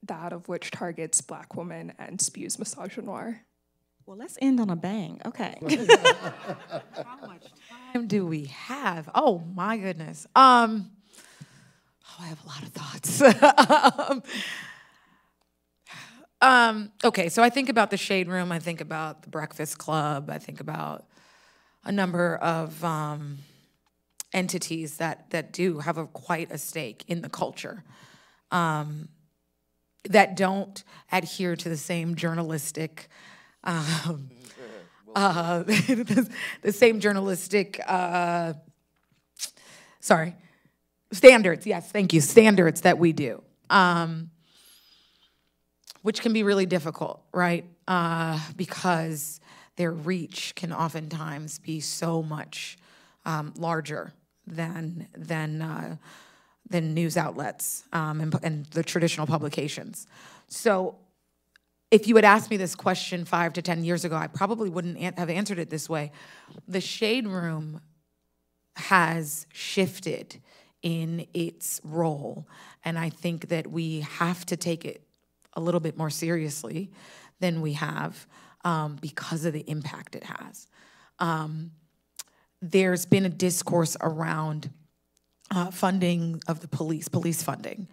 Speaker 9: that of which targets Black women and spews misogynoir?
Speaker 2: Well, let's end on a bang. Okay. [laughs]
Speaker 4: How much time do we have? Oh my goodness. Um, oh, I have a lot of thoughts. [laughs] um, um, okay, so I think about the Shade Room. I think about the Breakfast Club. I think about a number of um, entities that that do have a quite a stake in the culture. Um, that don't adhere to the same journalistic um, uh, [laughs] the, the, same journalistic, uh, sorry, standards. Yes, thank you. Standards that we do, um, which can be really difficult, right? Uh, because their reach can oftentimes be so much um, larger than than uh, than news outlets um, and, and the traditional publications. So if you had asked me this question five to 10 years ago, I probably wouldn't have answered it this way. The shade room has shifted in its role. And I think that we have to take it a little bit more seriously than we have um, because of the impact it has. Um, there's been a discourse around uh, funding of the police, police funding,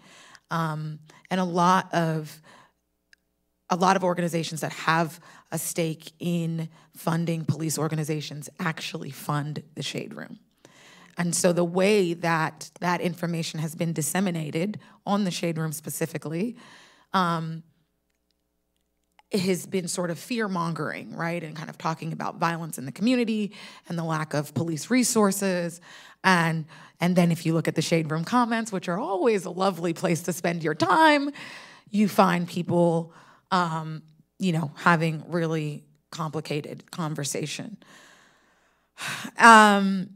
Speaker 4: um, and a lot of a lot of organizations that have a stake in funding police organizations actually fund the Shade Room. And so the way that that information has been disseminated on the Shade Room specifically um, has been sort of fear mongering, right? And kind of talking about violence in the community and the lack of police resources. And, and then if you look at the Shade Room comments, which are always a lovely place to spend your time, you find people um, you know, having really complicated conversation. Um,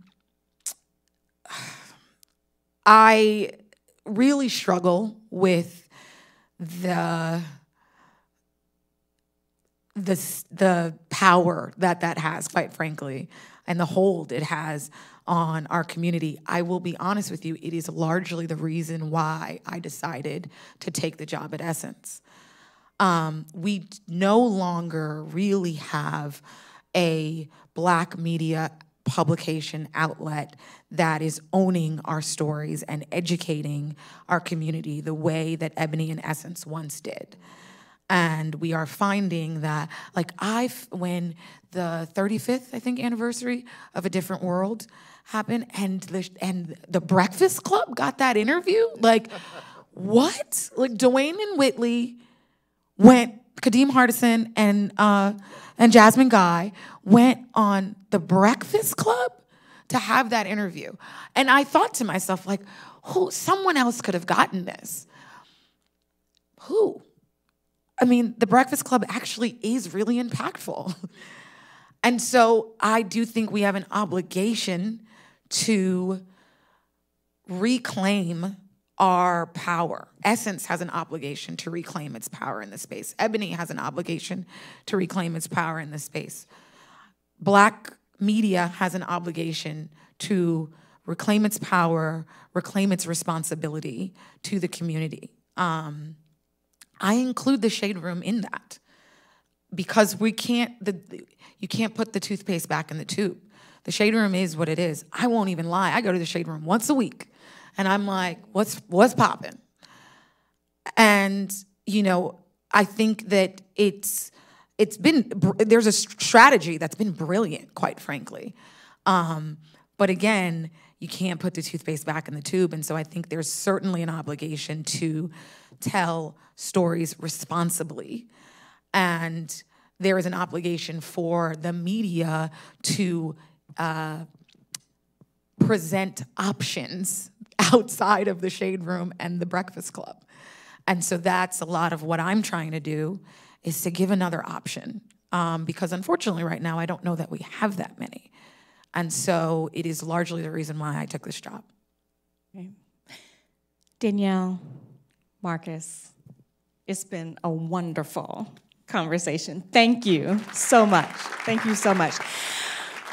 Speaker 4: I really struggle with the the the power that that has, quite frankly, and the hold it has on our community. I will be honest with you; it is largely the reason why I decided to take the job at Essence um, we no longer really have a black media publication outlet that is owning our stories and educating our community the way that Ebony and Essence once did. And we are finding that, like, I, when the 35th, I think, anniversary of A Different World happened, and the, and the Breakfast Club got that interview, like, [laughs] what? Like, Dwayne and Whitley went Kadeem Hardison and uh, and Jasmine Guy went on the Breakfast Club to have that interview. And I thought to myself, like, who, someone else could have gotten this. Who? I mean, the Breakfast Club actually is really impactful. [laughs] and so I do think we have an obligation to reclaim our power. Essence has an obligation to reclaim its power in the space. Ebony has an obligation to reclaim its power in the space. Black media has an obligation to reclaim its power, reclaim its responsibility to the community. Um, I include the shade room in that because we can't the you can't put the toothpaste back in the tube. The shade room is what it is. I won't even lie. I go to the shade room once a week and I'm like, what's what's popping? And you know, I think that it's it's been there's a strategy that's been brilliant, quite frankly. Um, but again, you can't put the toothpaste back in the tube, and so I think there's certainly an obligation to tell stories responsibly, and there is an obligation for the media to uh, present options outside of the shade room and the breakfast club. And so that's a lot of what I'm trying to do is to give another option. Um, because unfortunately, right now, I don't know that we have that many. And so it is largely the reason why I took this job.
Speaker 2: Okay. Danielle, Marcus, it's been a wonderful conversation. Thank you so much. Thank you so much.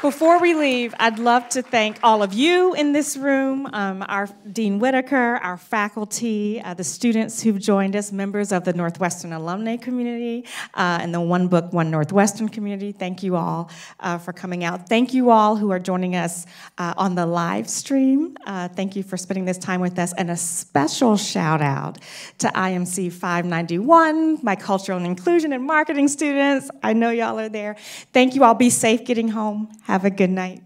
Speaker 2: Before we leave, I'd love to thank all of you in this room, um, our Dean Whitaker, our faculty, uh, the students who've joined us, members of the Northwestern alumni community, uh, and the One Book, One Northwestern community. Thank you all uh, for coming out. Thank you all who are joining us uh, on the live stream. Uh, thank you for spending this time with us, and a special shout out to IMC 591, my cultural and inclusion and marketing students. I know y'all are there. Thank you all. Be safe getting home. Have a good night.